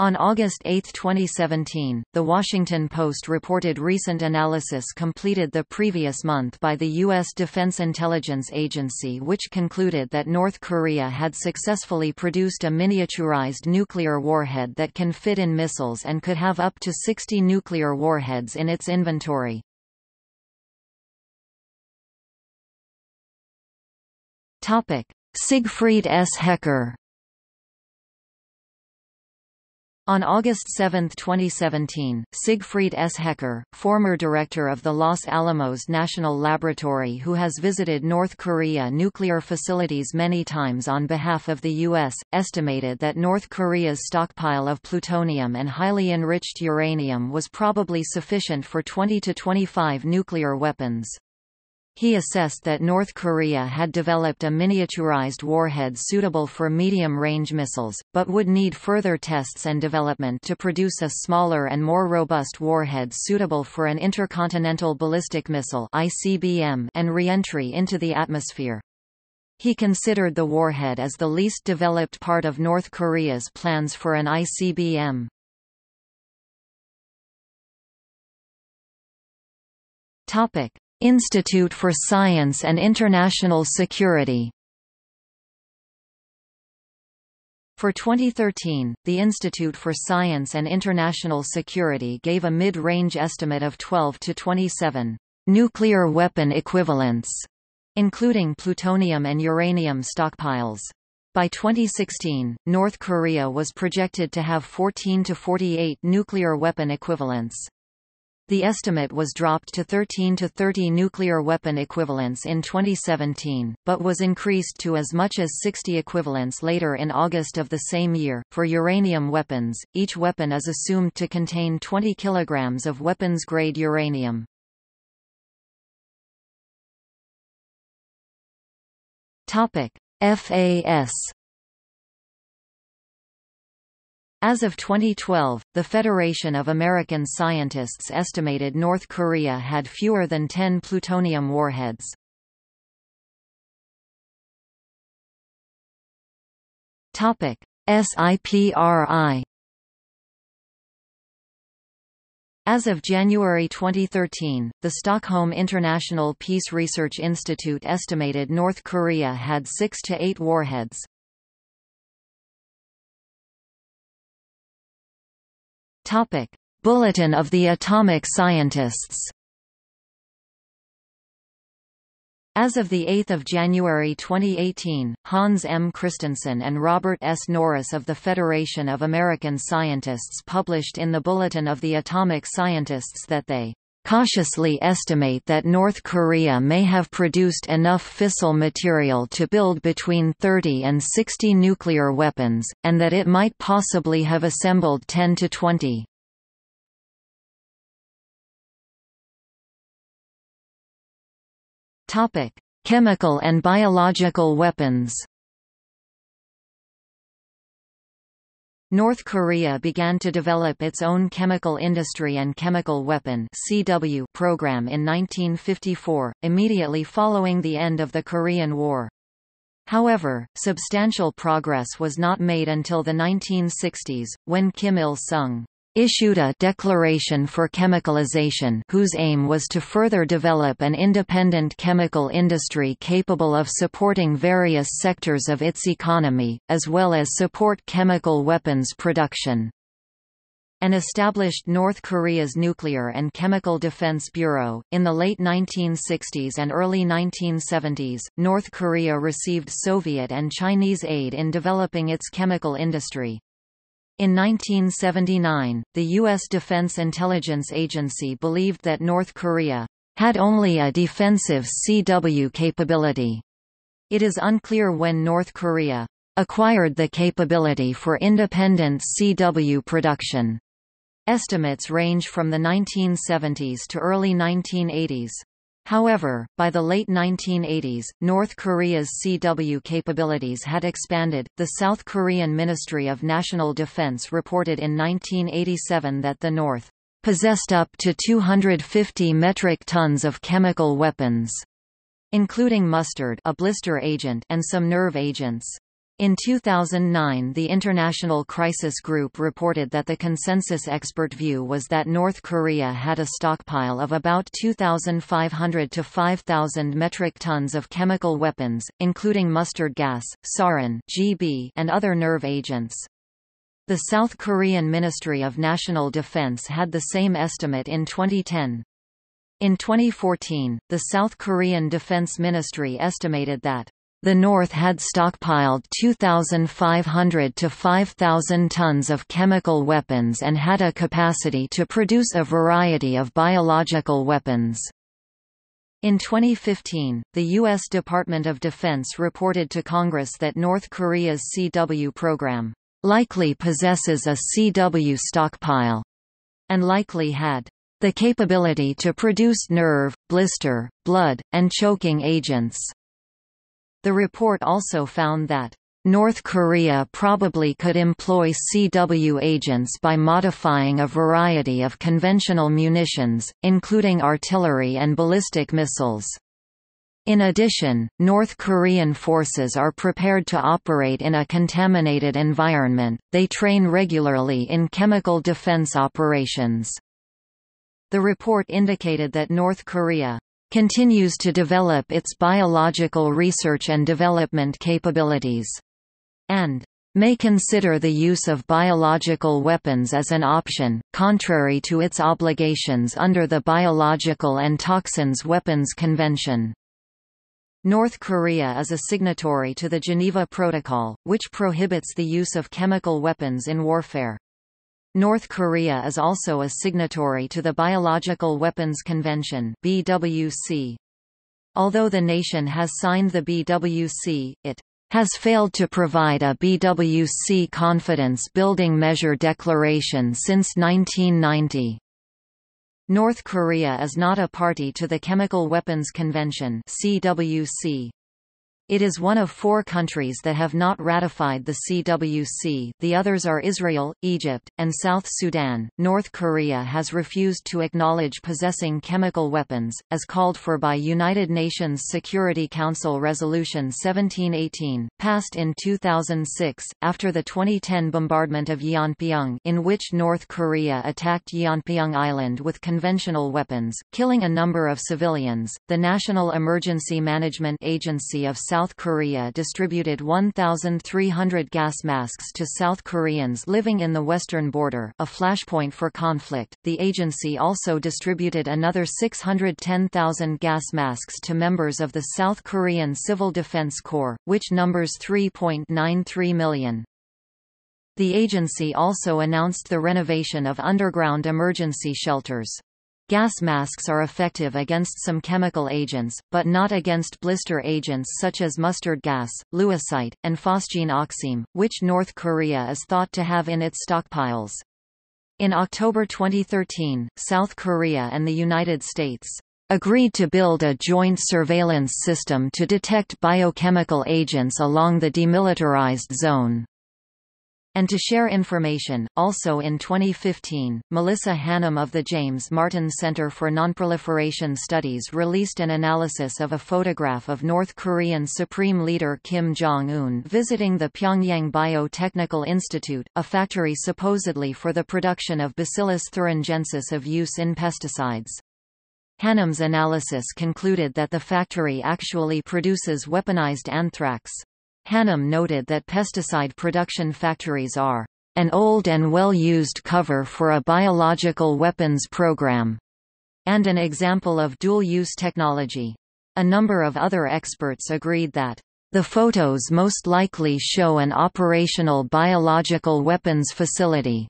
On August 8, 2017, The Washington Post reported recent analysis completed the previous month by the U.S. Defense Intelligence Agency which concluded that North Korea had successfully produced a miniaturized nuclear warhead that can fit in missiles and could have up to 60 nuclear warheads in its inventory. Siegfried S. Hecker On August 7, 2017, Siegfried S. Hecker, former director of the Los Alamos National Laboratory who has visited North Korea nuclear facilities many times on behalf of the U.S., estimated that North Korea's stockpile of plutonium and highly enriched uranium was probably sufficient for 20 to 25 nuclear weapons. He assessed that North Korea had developed a miniaturized warhead suitable for medium-range missiles, but would need further tests and development to produce a smaller and more robust warhead suitable for an intercontinental ballistic missile (ICBM) and re-entry into the atmosphere. He considered the warhead as the least developed part of North Korea's plans for an ICBM. Topic: Institute for Science and International Security For 2013, the Institute for Science and International Security gave a mid-range estimate of 12 to 27 nuclear weapon equivalents, including plutonium and uranium stockpiles. By 2016, North Korea was projected to have 14 to 48 nuclear weapon equivalents. The estimate was dropped to 13 to 30 nuclear weapon equivalents in 2017, but was increased to as much as 60 equivalents later in August of the same year. For uranium weapons, each weapon is assumed to contain 20 kilograms of weapons-grade uranium. Topic: FAS as of 2012, the Federation of American Scientists estimated North Korea had fewer than 10 plutonium warheads. Topic: SIPRI As of January 2013, the Stockholm International Peace Research Institute estimated North Korea had 6 to 8 warheads. Topic: Bulletin of the Atomic Scientists. As of 8 January 2018, Hans M. Kristensen and Robert S. Norris of the Federation of American Scientists published in the Bulletin of the Atomic Scientists that they cautiously estimate that North Korea may have produced enough fissile material to build between 30 and 60 nuclear weapons, and that it might possibly have assembled 10 to 20. Chemical and biological weapons North Korea began to develop its own chemical industry and chemical weapon CW program in 1954, immediately following the end of the Korean War. However, substantial progress was not made until the 1960s, when Kim Il-sung issued a Declaration for Chemicalization whose aim was to further develop an independent chemical industry capable of supporting various sectors of its economy, as well as support chemical weapons production and established North Korea's Nuclear and Chemical Defense Bureau. In the late 1960s and early 1970s, North Korea received Soviet and Chinese aid in developing its chemical industry. In 1979, the U.S. Defense Intelligence Agency believed that North Korea had only a defensive CW capability. It is unclear when North Korea acquired the capability for independent CW production. Estimates range from the 1970s to early 1980s. However, by the late 1980s, North Korea's CW capabilities had expanded. The South Korean Ministry of National Defense reported in 1987 that the North possessed up to 250 metric tons of chemical weapons, including mustard, a blister agent, and some nerve agents. In 2009 the International Crisis Group reported that the consensus expert view was that North Korea had a stockpile of about 2,500 to 5,000 metric tons of chemical weapons, including mustard gas, sarin GB, and other nerve agents. The South Korean Ministry of National Defense had the same estimate in 2010. In 2014, the South Korean Defense Ministry estimated that the North had stockpiled 2,500 to 5,000 tons of chemical weapons and had a capacity to produce a variety of biological weapons. In 2015, the U.S. Department of Defense reported to Congress that North Korea's CW program likely possesses a CW stockpile and likely had the capability to produce nerve, blister, blood, and choking agents. The report also found that North Korea probably could employ CW agents by modifying a variety of conventional munitions, including artillery and ballistic missiles. In addition, North Korean forces are prepared to operate in a contaminated environment, they train regularly in chemical defense operations. The report indicated that North Korea continues to develop its biological research and development capabilities, and may consider the use of biological weapons as an option, contrary to its obligations under the Biological and Toxins Weapons Convention. North Korea is a signatory to the Geneva Protocol, which prohibits the use of chemical weapons in warfare. North Korea is also a signatory to the Biological Weapons Convention BWC. Although the nation has signed the BWC, it has failed to provide a BWC confidence-building measure declaration since 1990. North Korea is not a party to the Chemical Weapons Convention CWC. It is one of four countries that have not ratified the CWC the others are Israel, Egypt, and South Sudan. North Korea has refused to acknowledge possessing chemical weapons, as called for by United Nations Security Council Resolution 1718, passed in 2006, after the 2010 bombardment of Yeonpyeong in which North Korea attacked Yeonpyeong Island with conventional weapons, killing a number of civilians. The National Emergency Management Agency of South South Korea distributed 1,300 gas masks to South Koreans living in the western border a flashpoint for conflict. The agency also distributed another 610,000 gas masks to members of the South Korean Civil Defense Corps, which numbers 3.93 million. The agency also announced the renovation of underground emergency shelters. Gas masks are effective against some chemical agents, but not against blister agents such as mustard gas, lewisite, and phosgene oxime, which North Korea is thought to have in its stockpiles. In October 2013, South Korea and the United States agreed to build a joint surveillance system to detect biochemical agents along the demilitarized zone and to share information. Also in 2015, Melissa Hanham of the James Martin Center for Nonproliferation Studies released an analysis of a photograph of North Korean Supreme Leader Kim Jong-un visiting the Pyongyang Biotechnical Institute, a factory supposedly for the production of Bacillus thuringiensis of use in pesticides. Hanham's analysis concluded that the factory actually produces weaponized anthrax. Hanham noted that pesticide production factories are an old and well-used cover for a biological weapons program, and an example of dual-use technology. A number of other experts agreed that the photos most likely show an operational biological weapons facility.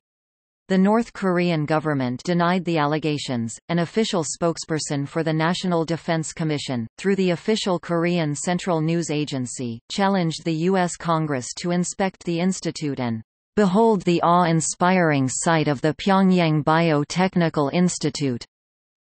The North Korean government denied the allegations. An official spokesperson for the National Defense Commission, through the official Korean Central News Agency, challenged the U.S. Congress to inspect the institute and behold the awe-inspiring sight of the Pyongyang Biotechnical Institute.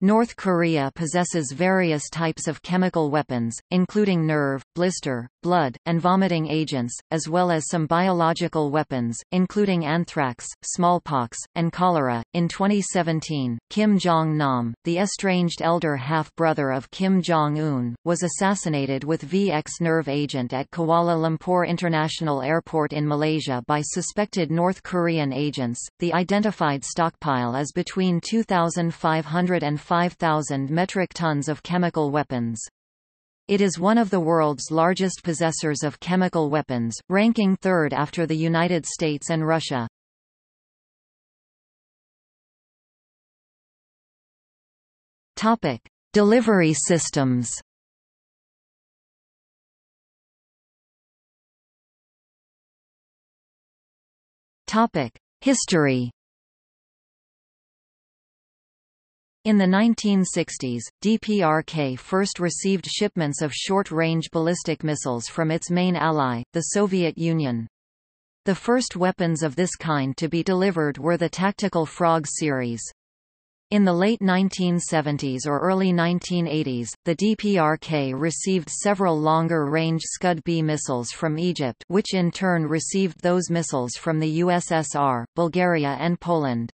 North Korea possesses various types of chemical weapons, including nerve, blister, blood, and vomiting agents, as well as some biological weapons, including anthrax, smallpox, and cholera. In 2017, Kim Jong Nam, the estranged elder half-brother of Kim Jong-un, was assassinated with VX nerve agent at Kuala Lumpur International Airport in Malaysia by suspected North Korean agents. The identified stockpile is between 2,500 and 5,000 metric tons of chemical weapons. It is one of the world's largest possessors of chemical weapons, ranking third after the United States and Russia. Topic: Delivery systems. Topic: History. In the 1960s, DPRK first received shipments of short-range ballistic missiles from its main ally, the Soviet Union. The first weapons of this kind to be delivered were the Tactical Frog series. In the late 1970s or early 1980s, the DPRK received several longer-range Scud-B missiles from Egypt which in turn received those missiles from the USSR, Bulgaria and Poland.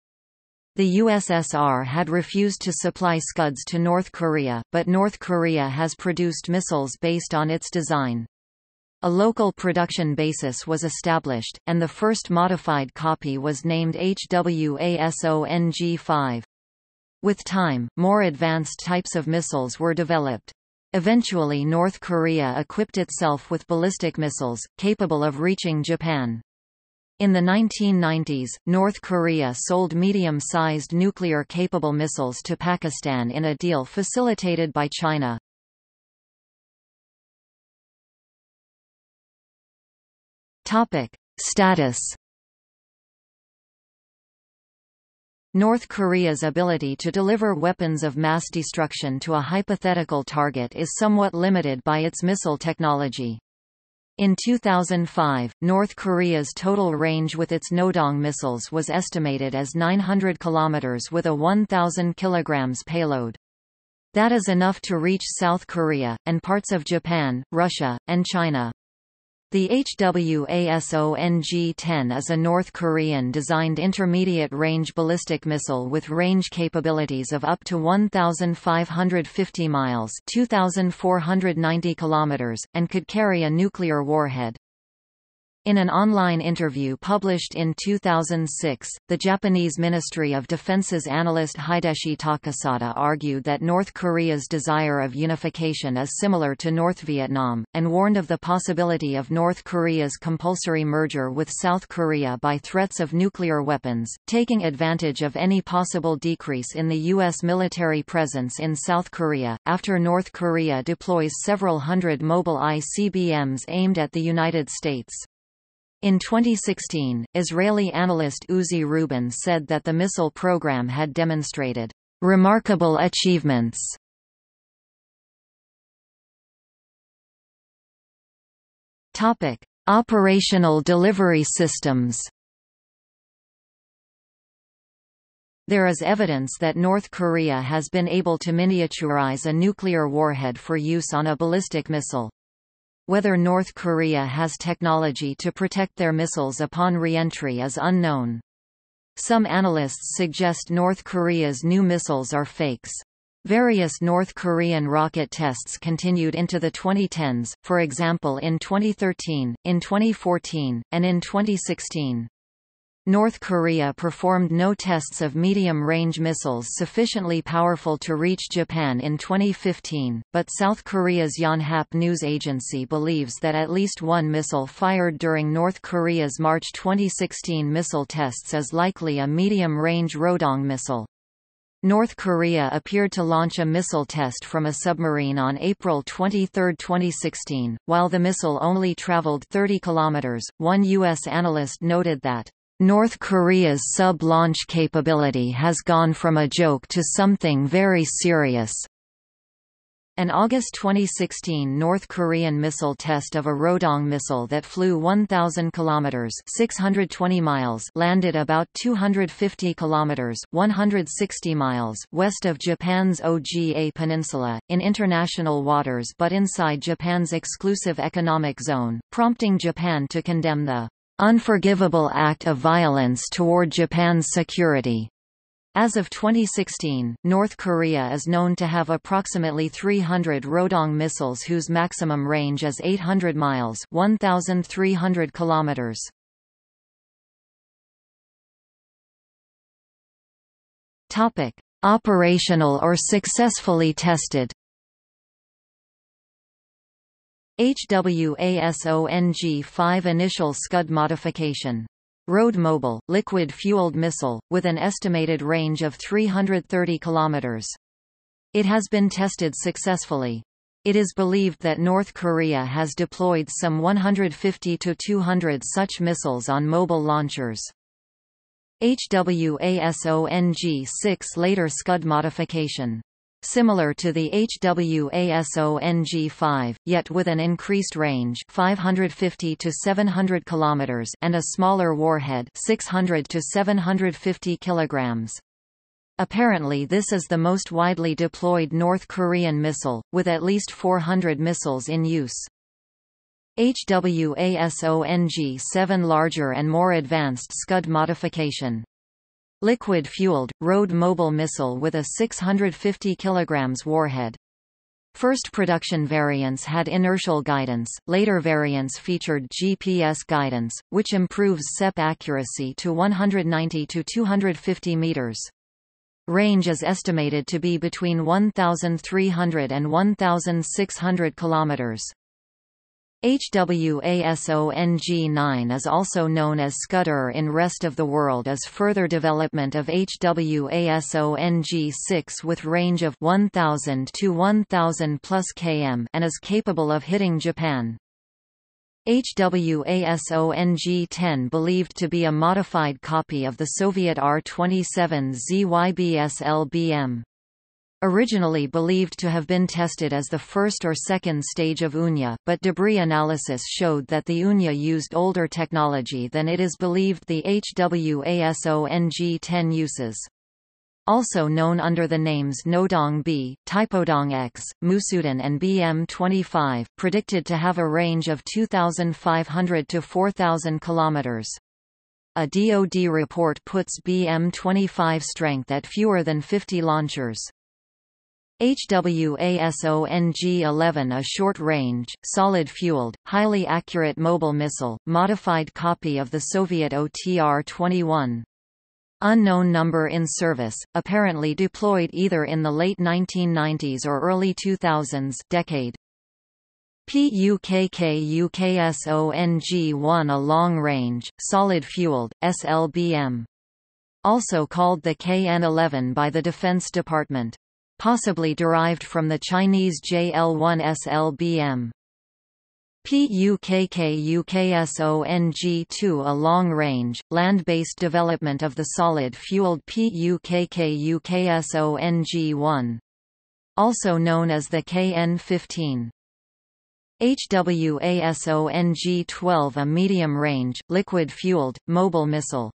The USSR had refused to supply Scuds to North Korea, but North Korea has produced missiles based on its design. A local production basis was established, and the first modified copy was named HWASONG-5. With time, more advanced types of missiles were developed. Eventually North Korea equipped itself with ballistic missiles, capable of reaching Japan. In the 1990s, North Korea sold medium-sized nuclear-capable missiles to Pakistan in a deal facilitated by China. Topic: Status North Korea's ability to deliver weapons of mass destruction to a hypothetical target is somewhat limited by its missile technology. In 2005, North Korea's total range with its Nodong missiles was estimated as 900 km with a 1,000 kg payload. That is enough to reach South Korea, and parts of Japan, Russia, and China. The HWASONG-10 is a North Korean-designed intermediate-range ballistic missile with range capabilities of up to 1,550 miles 2,490 kilometers, and could carry a nuclear warhead. In an online interview published in 2006, the Japanese Ministry of Defense's analyst Hideshi Takesada argued that North Korea's desire of unification is similar to North Vietnam, and warned of the possibility of North Korea's compulsory merger with South Korea by threats of nuclear weapons, taking advantage of any possible decrease in the U.S. military presence in South Korea, after North Korea deploys several hundred mobile ICBMs aimed at the United States. In 2016, Israeli analyst Uzi Rubin said that the missile program had demonstrated remarkable achievements. Topic: Operational delivery systems. There is evidence that North Korea has been able to miniaturize a nuclear warhead for use on a ballistic missile. Whether North Korea has technology to protect their missiles upon re-entry is unknown. Some analysts suggest North Korea's new missiles are fakes. Various North Korean rocket tests continued into the 2010s, for example in 2013, in 2014, and in 2016. North Korea performed no tests of medium-range missiles sufficiently powerful to reach Japan in 2015, but South Korea's Yonhap news agency believes that at least one missile fired during North Korea's March 2016 missile tests is likely a medium-range Rodong missile. North Korea appeared to launch a missile test from a submarine on April 23, 2016, while the missile only traveled 30 kilometers. One U.S. analyst noted that North Korea's sub-launch capability has gone from a joke to something very serious. An August 2016 North Korean missile test of a Rodong missile that flew 1,000 kilometers (620 miles) landed about 250 kilometers (160 miles) west of Japan's Oga Peninsula, in international waters but inside Japan's exclusive economic zone, prompting Japan to condemn the unforgivable act of violence toward Japan's security. As of 2016, North Korea is known to have approximately 300 Rodong missiles whose maximum range is 800 miles 1,300 kilometers. Operational or successfully tested. HWASONG-5 initial Scud modification Road Mobile, liquid-fueled missile, with an estimated range of 330 km. It has been tested successfully. It is believed that North Korea has deployed some 150 to 200 such missiles on mobile launchers. HWASONG-6 later Scud modification Similar to the HWASONG-5, yet with an increased range 550 to 700 km and a smaller warhead 600 to 750 kg. Apparently this is the most widely deployed North Korean missile, with at least 400 missiles in use. HWASONG-7 larger and more advanced Scud modification Liquid-fueled, road-mobile missile with a 650 kg warhead. First production variants had inertial guidance, later variants featured GPS guidance, which improves SEP accuracy to 190 to 250 meters. Range is estimated to be between 1,300 and 1,600 kilometers. HWASONG-9 is also known as Scud-ER in rest of the world as further development of HWASONG-6 with range of 1000 to 1000 plus km and is capable of hitting Japan. HWASONG-10 believed to be a modified copy of the Soviet R-27 ZYBS-LBM. Originally believed to have been tested as the first or second stage of Unha, but debris analysis showed that the Unha used older technology than it is believed the HWASONG-10 uses. Also known under the names Nodong B, Taepodong X, Musudan and BM-25, predicted to have a range of 2,500 to 4,000 kilometers. A DoD report puts BM-25 strength at fewer than 50 launchers. HWASONG-11 a short-range, solid-fueled, highly accurate mobile missile, modified copy of the Soviet OTR-21. Unknown number in service, apparently deployed either in the late 1990s or early 2000s decade. PUKK-UKSONG-1 a long-range, solid-fueled, SLBM. Also called the KN-11 by the Defense Department possibly derived from the Chinese JL1SLBM. PUKK-UKSONG-2 a long-range, land-based development of the solid-fueled PUKK-UKSONG-1. Also known as the KN-15. HWASONG-12 a medium-range, liquid-fueled, mobile missile.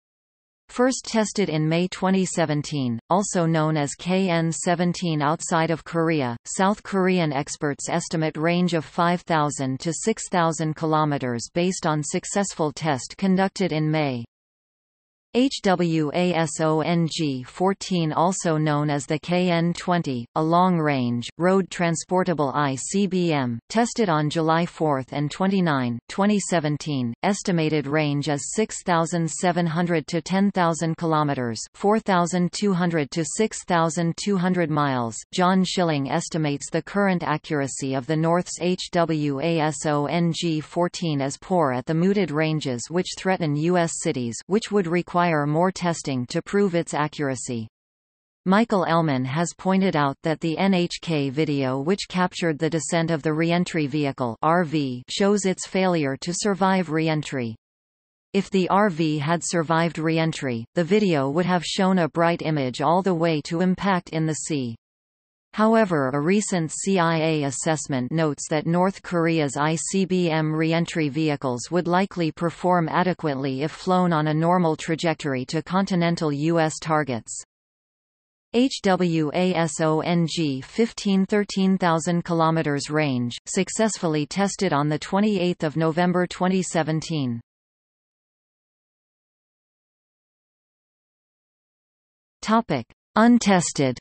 First tested in May 2017, also known as KN-17 outside of Korea, South Korean experts estimate range of 5,000 to 6,000 km based on successful test conducted in May. HWASONG-14 also known as the KN-20, a long-range, road transportable ICBM, tested on July 4 and 29, 2017, estimated range is 6,700 to 10,000 km 4,200 to 6,200 miles. John Schilling estimates the current accuracy of the North's HWASONG-14 as poor at the mooted ranges which threaten U.S. cities which would require require more testing to prove its accuracy. Michael Elleman has pointed out that the NHK video which captured the descent of the reentry vehicle RV shows its failure to survive reentry. If the RV had survived reentry, the video would have shown a bright image all the way to impact in the sea. However a recent CIA assessment notes that North Korea's ICBM reentry vehicles would likely perform adequately if flown on a normal trajectory to continental U.S. targets. HWASONG 15 13,000 km range, successfully tested on 28 November 2017. Untested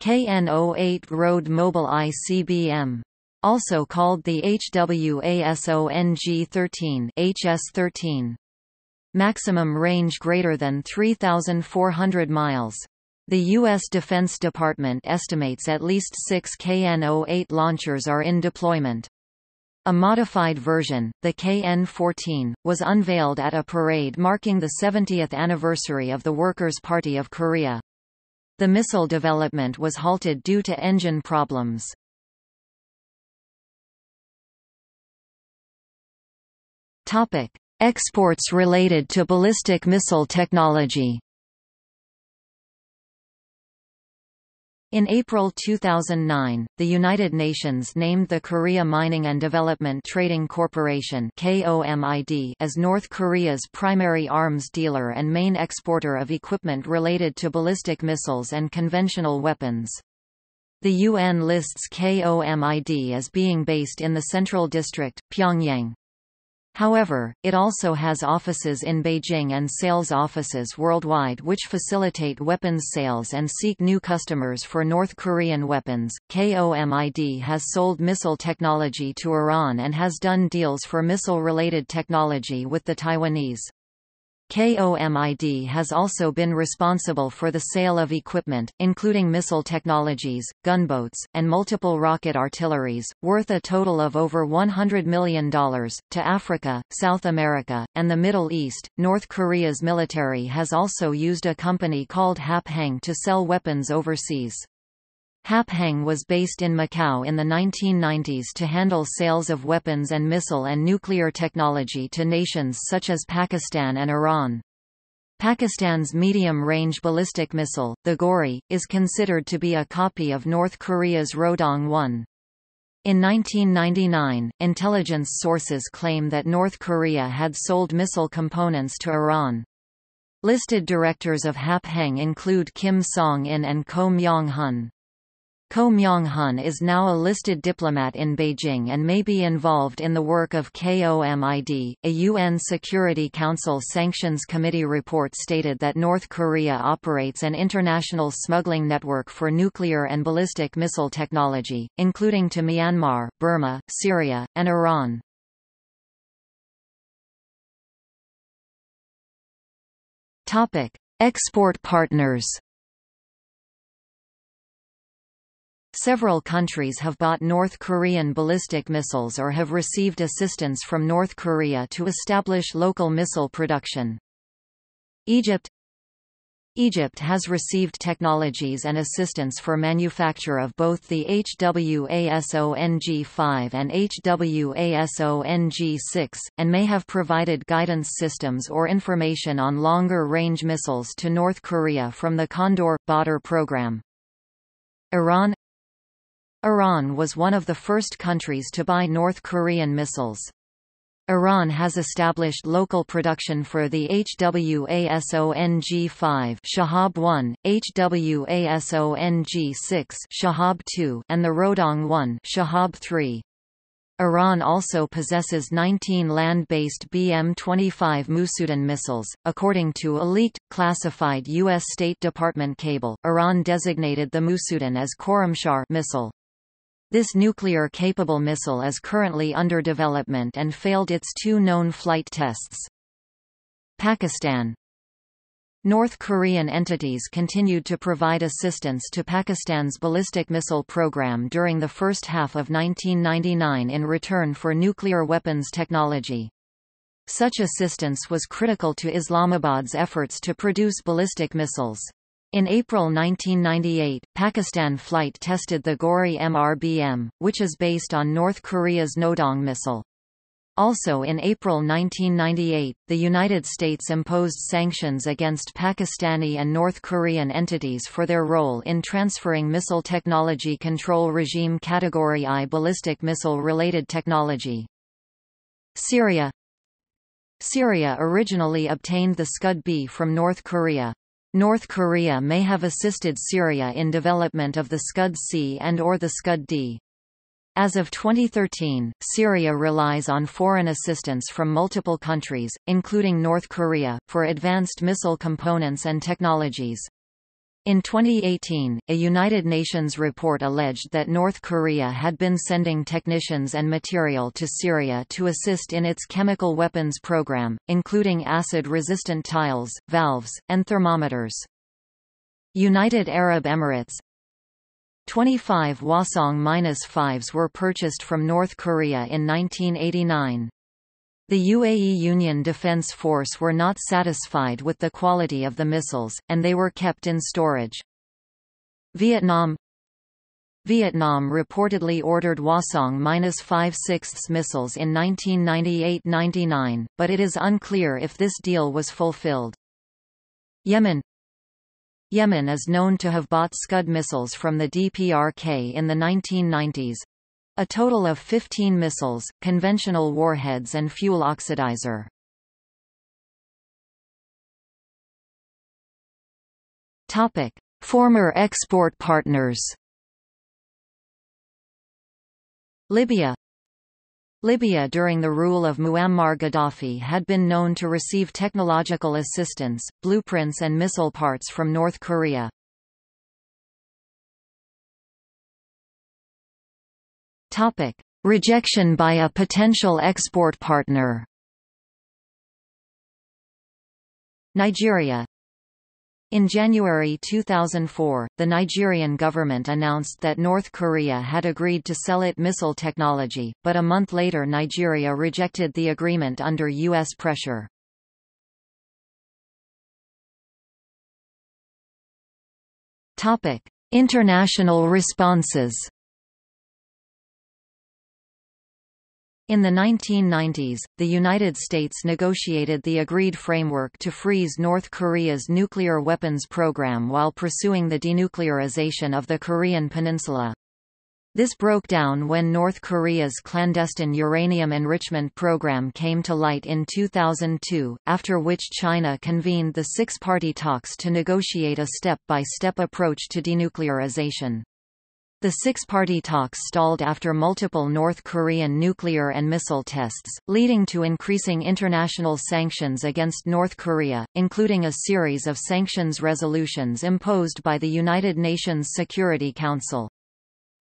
KN-08 Road Mobile ICBM. Also called the HWASONG-13 HS-13. Maximum range greater than 3,400 miles. The U.S. Defense Department estimates at least six KN-08 launchers are in deployment. A modified version, the KN-14, was unveiled at a parade marking the 70th anniversary of the Workers' Party of Korea. The missile development was halted due to engine problems. Topic: Exports related to ballistic missile technology. In April 2009, the United Nations named the Korea Mining and Development Trading Corporation as North Korea's primary arms dealer and main exporter of equipment related to ballistic missiles and conventional weapons. The UN lists KOMID as being based in the Central District, Pyongyang. However, it also has offices in Beijing and sales offices worldwide which facilitate weapons sales and seek new customers for North Korean weapons. KOMID has sold missile technology to Iran and has done deals for missile related technology with the Taiwanese. KOMID has also been responsible for the sale of equipment, including missile technologies, gunboats, and multiple rocket artilleries, worth a total of over $100 million, to Africa, South America, and the Middle East. North Korea's military has also used a company called Hap Heng to sell weapons overseas. Hap Heng was based in Macau in the 1990s to handle sales of weapons and missile and nuclear technology to nations such as Pakistan and Iran. Pakistan's medium-range ballistic missile, the Ghauri, is considered to be a copy of North Korea's Rodong-1. In 1999, intelligence sources claim that North Korea had sold missile components to Iran. Listed directors of Hap Heng include Kim Song-in and Ko Myong-hun. Ko Myong-hun is now a listed diplomat in Beijing and may be involved in the work of KOMID. A UN Security Council Sanctions Committee report stated that North Korea operates an international smuggling network for nuclear and ballistic missile technology, including to Myanmar, Burma, Syria, and Iran. Topic: Export partners. Several countries have bought North Korean ballistic missiles or have received assistance from North Korea to establish local missile production. Egypt Egypt has received technologies and assistance for manufacture of both the HWASONG-5 and HWASONG-6, and may have provided guidance systems or information on longer-range missiles to North Korea from the Condor – Badr program. Iran Iran was one of the first countries to buy North Korean missiles. Iran has established local production for the HWASONG-5 Shahab-1, HWASONG-6 Shahab-2 and the Rodong-1 Shahab-3. Iran also possesses 19 land-based BM-25 Musudan missiles. According to a leaked, classified U.S. State Department cable, Iran designated the Musudan as Khorramshahr missile. This nuclear-capable missile is currently under development and failed its two known flight tests. Pakistan North Korean entities continued to provide assistance to Pakistan's ballistic missile program during the first half of 1999 in return for nuclear weapons technology. Such assistance was critical to Islamabad's efforts to produce ballistic missiles. In April 1998, Pakistan flight tested the Ghauri MRBM, which is based on North Korea's Nodong missile. Also in April 1998, the United States imposed sanctions against Pakistani and North Korean entities for their role in transferring Missile Technology Control Regime Category I ballistic missile-related technology. Syria Syria originally obtained the Scud-B from North Korea, North Korea may have assisted Syria in development of the Scud-C and or the Scud-D. As of 2013, Syria relies on foreign assistance from multiple countries, including North Korea, for advanced missile components and technologies. In 2018, a United Nations report alleged that North Korea had been sending technicians and material to Syria to assist in its chemical weapons program, including acid-resistant tiles, valves, and thermometers. United Arab Emirates 25 Hwasong-5s were purchased from North Korea in 1989. The UAE Union Defense Force were not satisfied with the quality of the missiles, and they were kept in storage. Vietnam Vietnam reportedly ordered Hwasong-5/6 missiles in 1998–99, but it is unclear if this deal was fulfilled. Yemen Yemen is known to have bought Scud missiles from the DPRK in the 1990s, a total of 15 missiles, conventional warheads and fuel oxidizer. Topic: Former export partners. Libya Libya during the rule of Muammar Gaddafi had been known to receive technological assistance, blueprints and missile parts from North Korea. Topic: Rejection by a potential export partner. Nigeria in January 2004, the Nigerian government announced that North Korea had agreed to sell it missile technology, but a month later Nigeria rejected the agreement under U.S. pressure. International responses In the 1990s, the United States negotiated the agreed framework to freeze North Korea's nuclear weapons program while pursuing the denuclearization of the Korean peninsula. This broke down when North Korea's clandestine uranium enrichment program came to light in 2002, after which China convened the six-party talks to negotiate a step-by-step -step approach to denuclearization. The six-party talks stalled after multiple North Korean nuclear and missile tests, leading to increasing international sanctions against North Korea, including a series of sanctions resolutions imposed by the United Nations Security Council.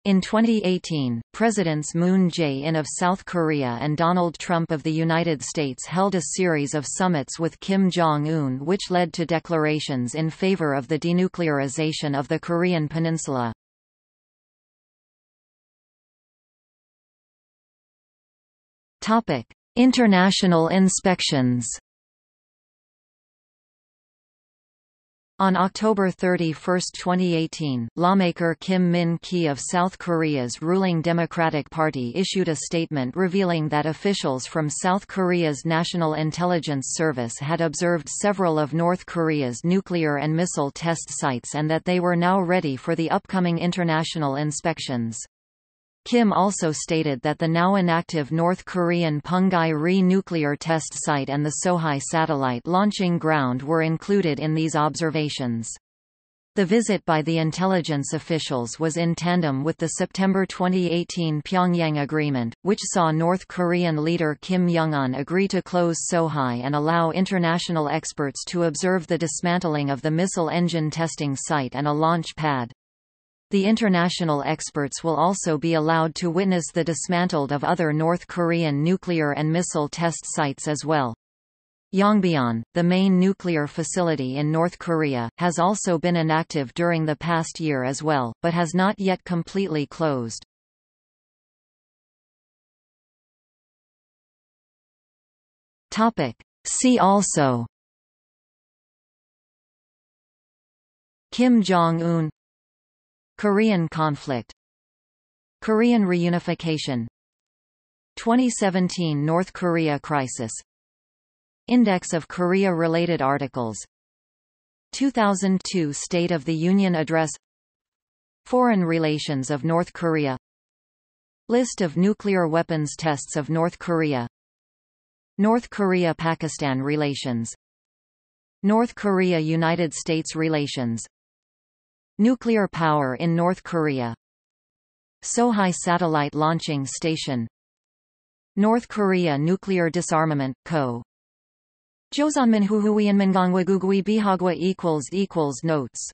In 2018, Presidents Moon Jae-in of South Korea and Donald Trump of the United States held a series of summits with Kim Jong-un which led to declarations in favor of the denuclearization of the Korean peninsula. Topic: International inspections. On October 31, 2018, lawmaker Kim Min-ki of South Korea's ruling Democratic Party issued a statement revealing that officials from South Korea's National Intelligence Service had observed several of North Korea's nuclear and missile test sites and that they were now ready for the upcoming international inspections. Kim also stated that the now inactive North Korean Punggye-ri nuclear test site and the Sohae satellite launching ground were included in these observations. The visit by the intelligence officials was in tandem with the September 2018 Pyongyang Agreement, which saw North Korean leader Kim Jong-un agree to close Sohae and allow international experts to observe the dismantling of the missile engine testing site and a launch pad. The international experts will also be allowed to witness the dismantled of other North Korean nuclear and missile test sites as well. Yongbyon, the main nuclear facility in North Korea, has also been inactive during the past year as well, but has not yet completely closed. See also Kim Jong-un Korean conflict. Korean reunification. 2017 North Korea crisis. Index of Korea-related articles. 2002 State of the Union Address. Foreign relations of North Korea. List of nuclear weapons tests of North Korea. North Korea-Pakistan relations. North Korea-United States relations Nuclear power in North Korea. Sohae Satellite Launching Station. North Korea Nuclear Disarmament, Co. Joseonmin Huhuian Mengangwa Gugui Bihagwa equals equals Notes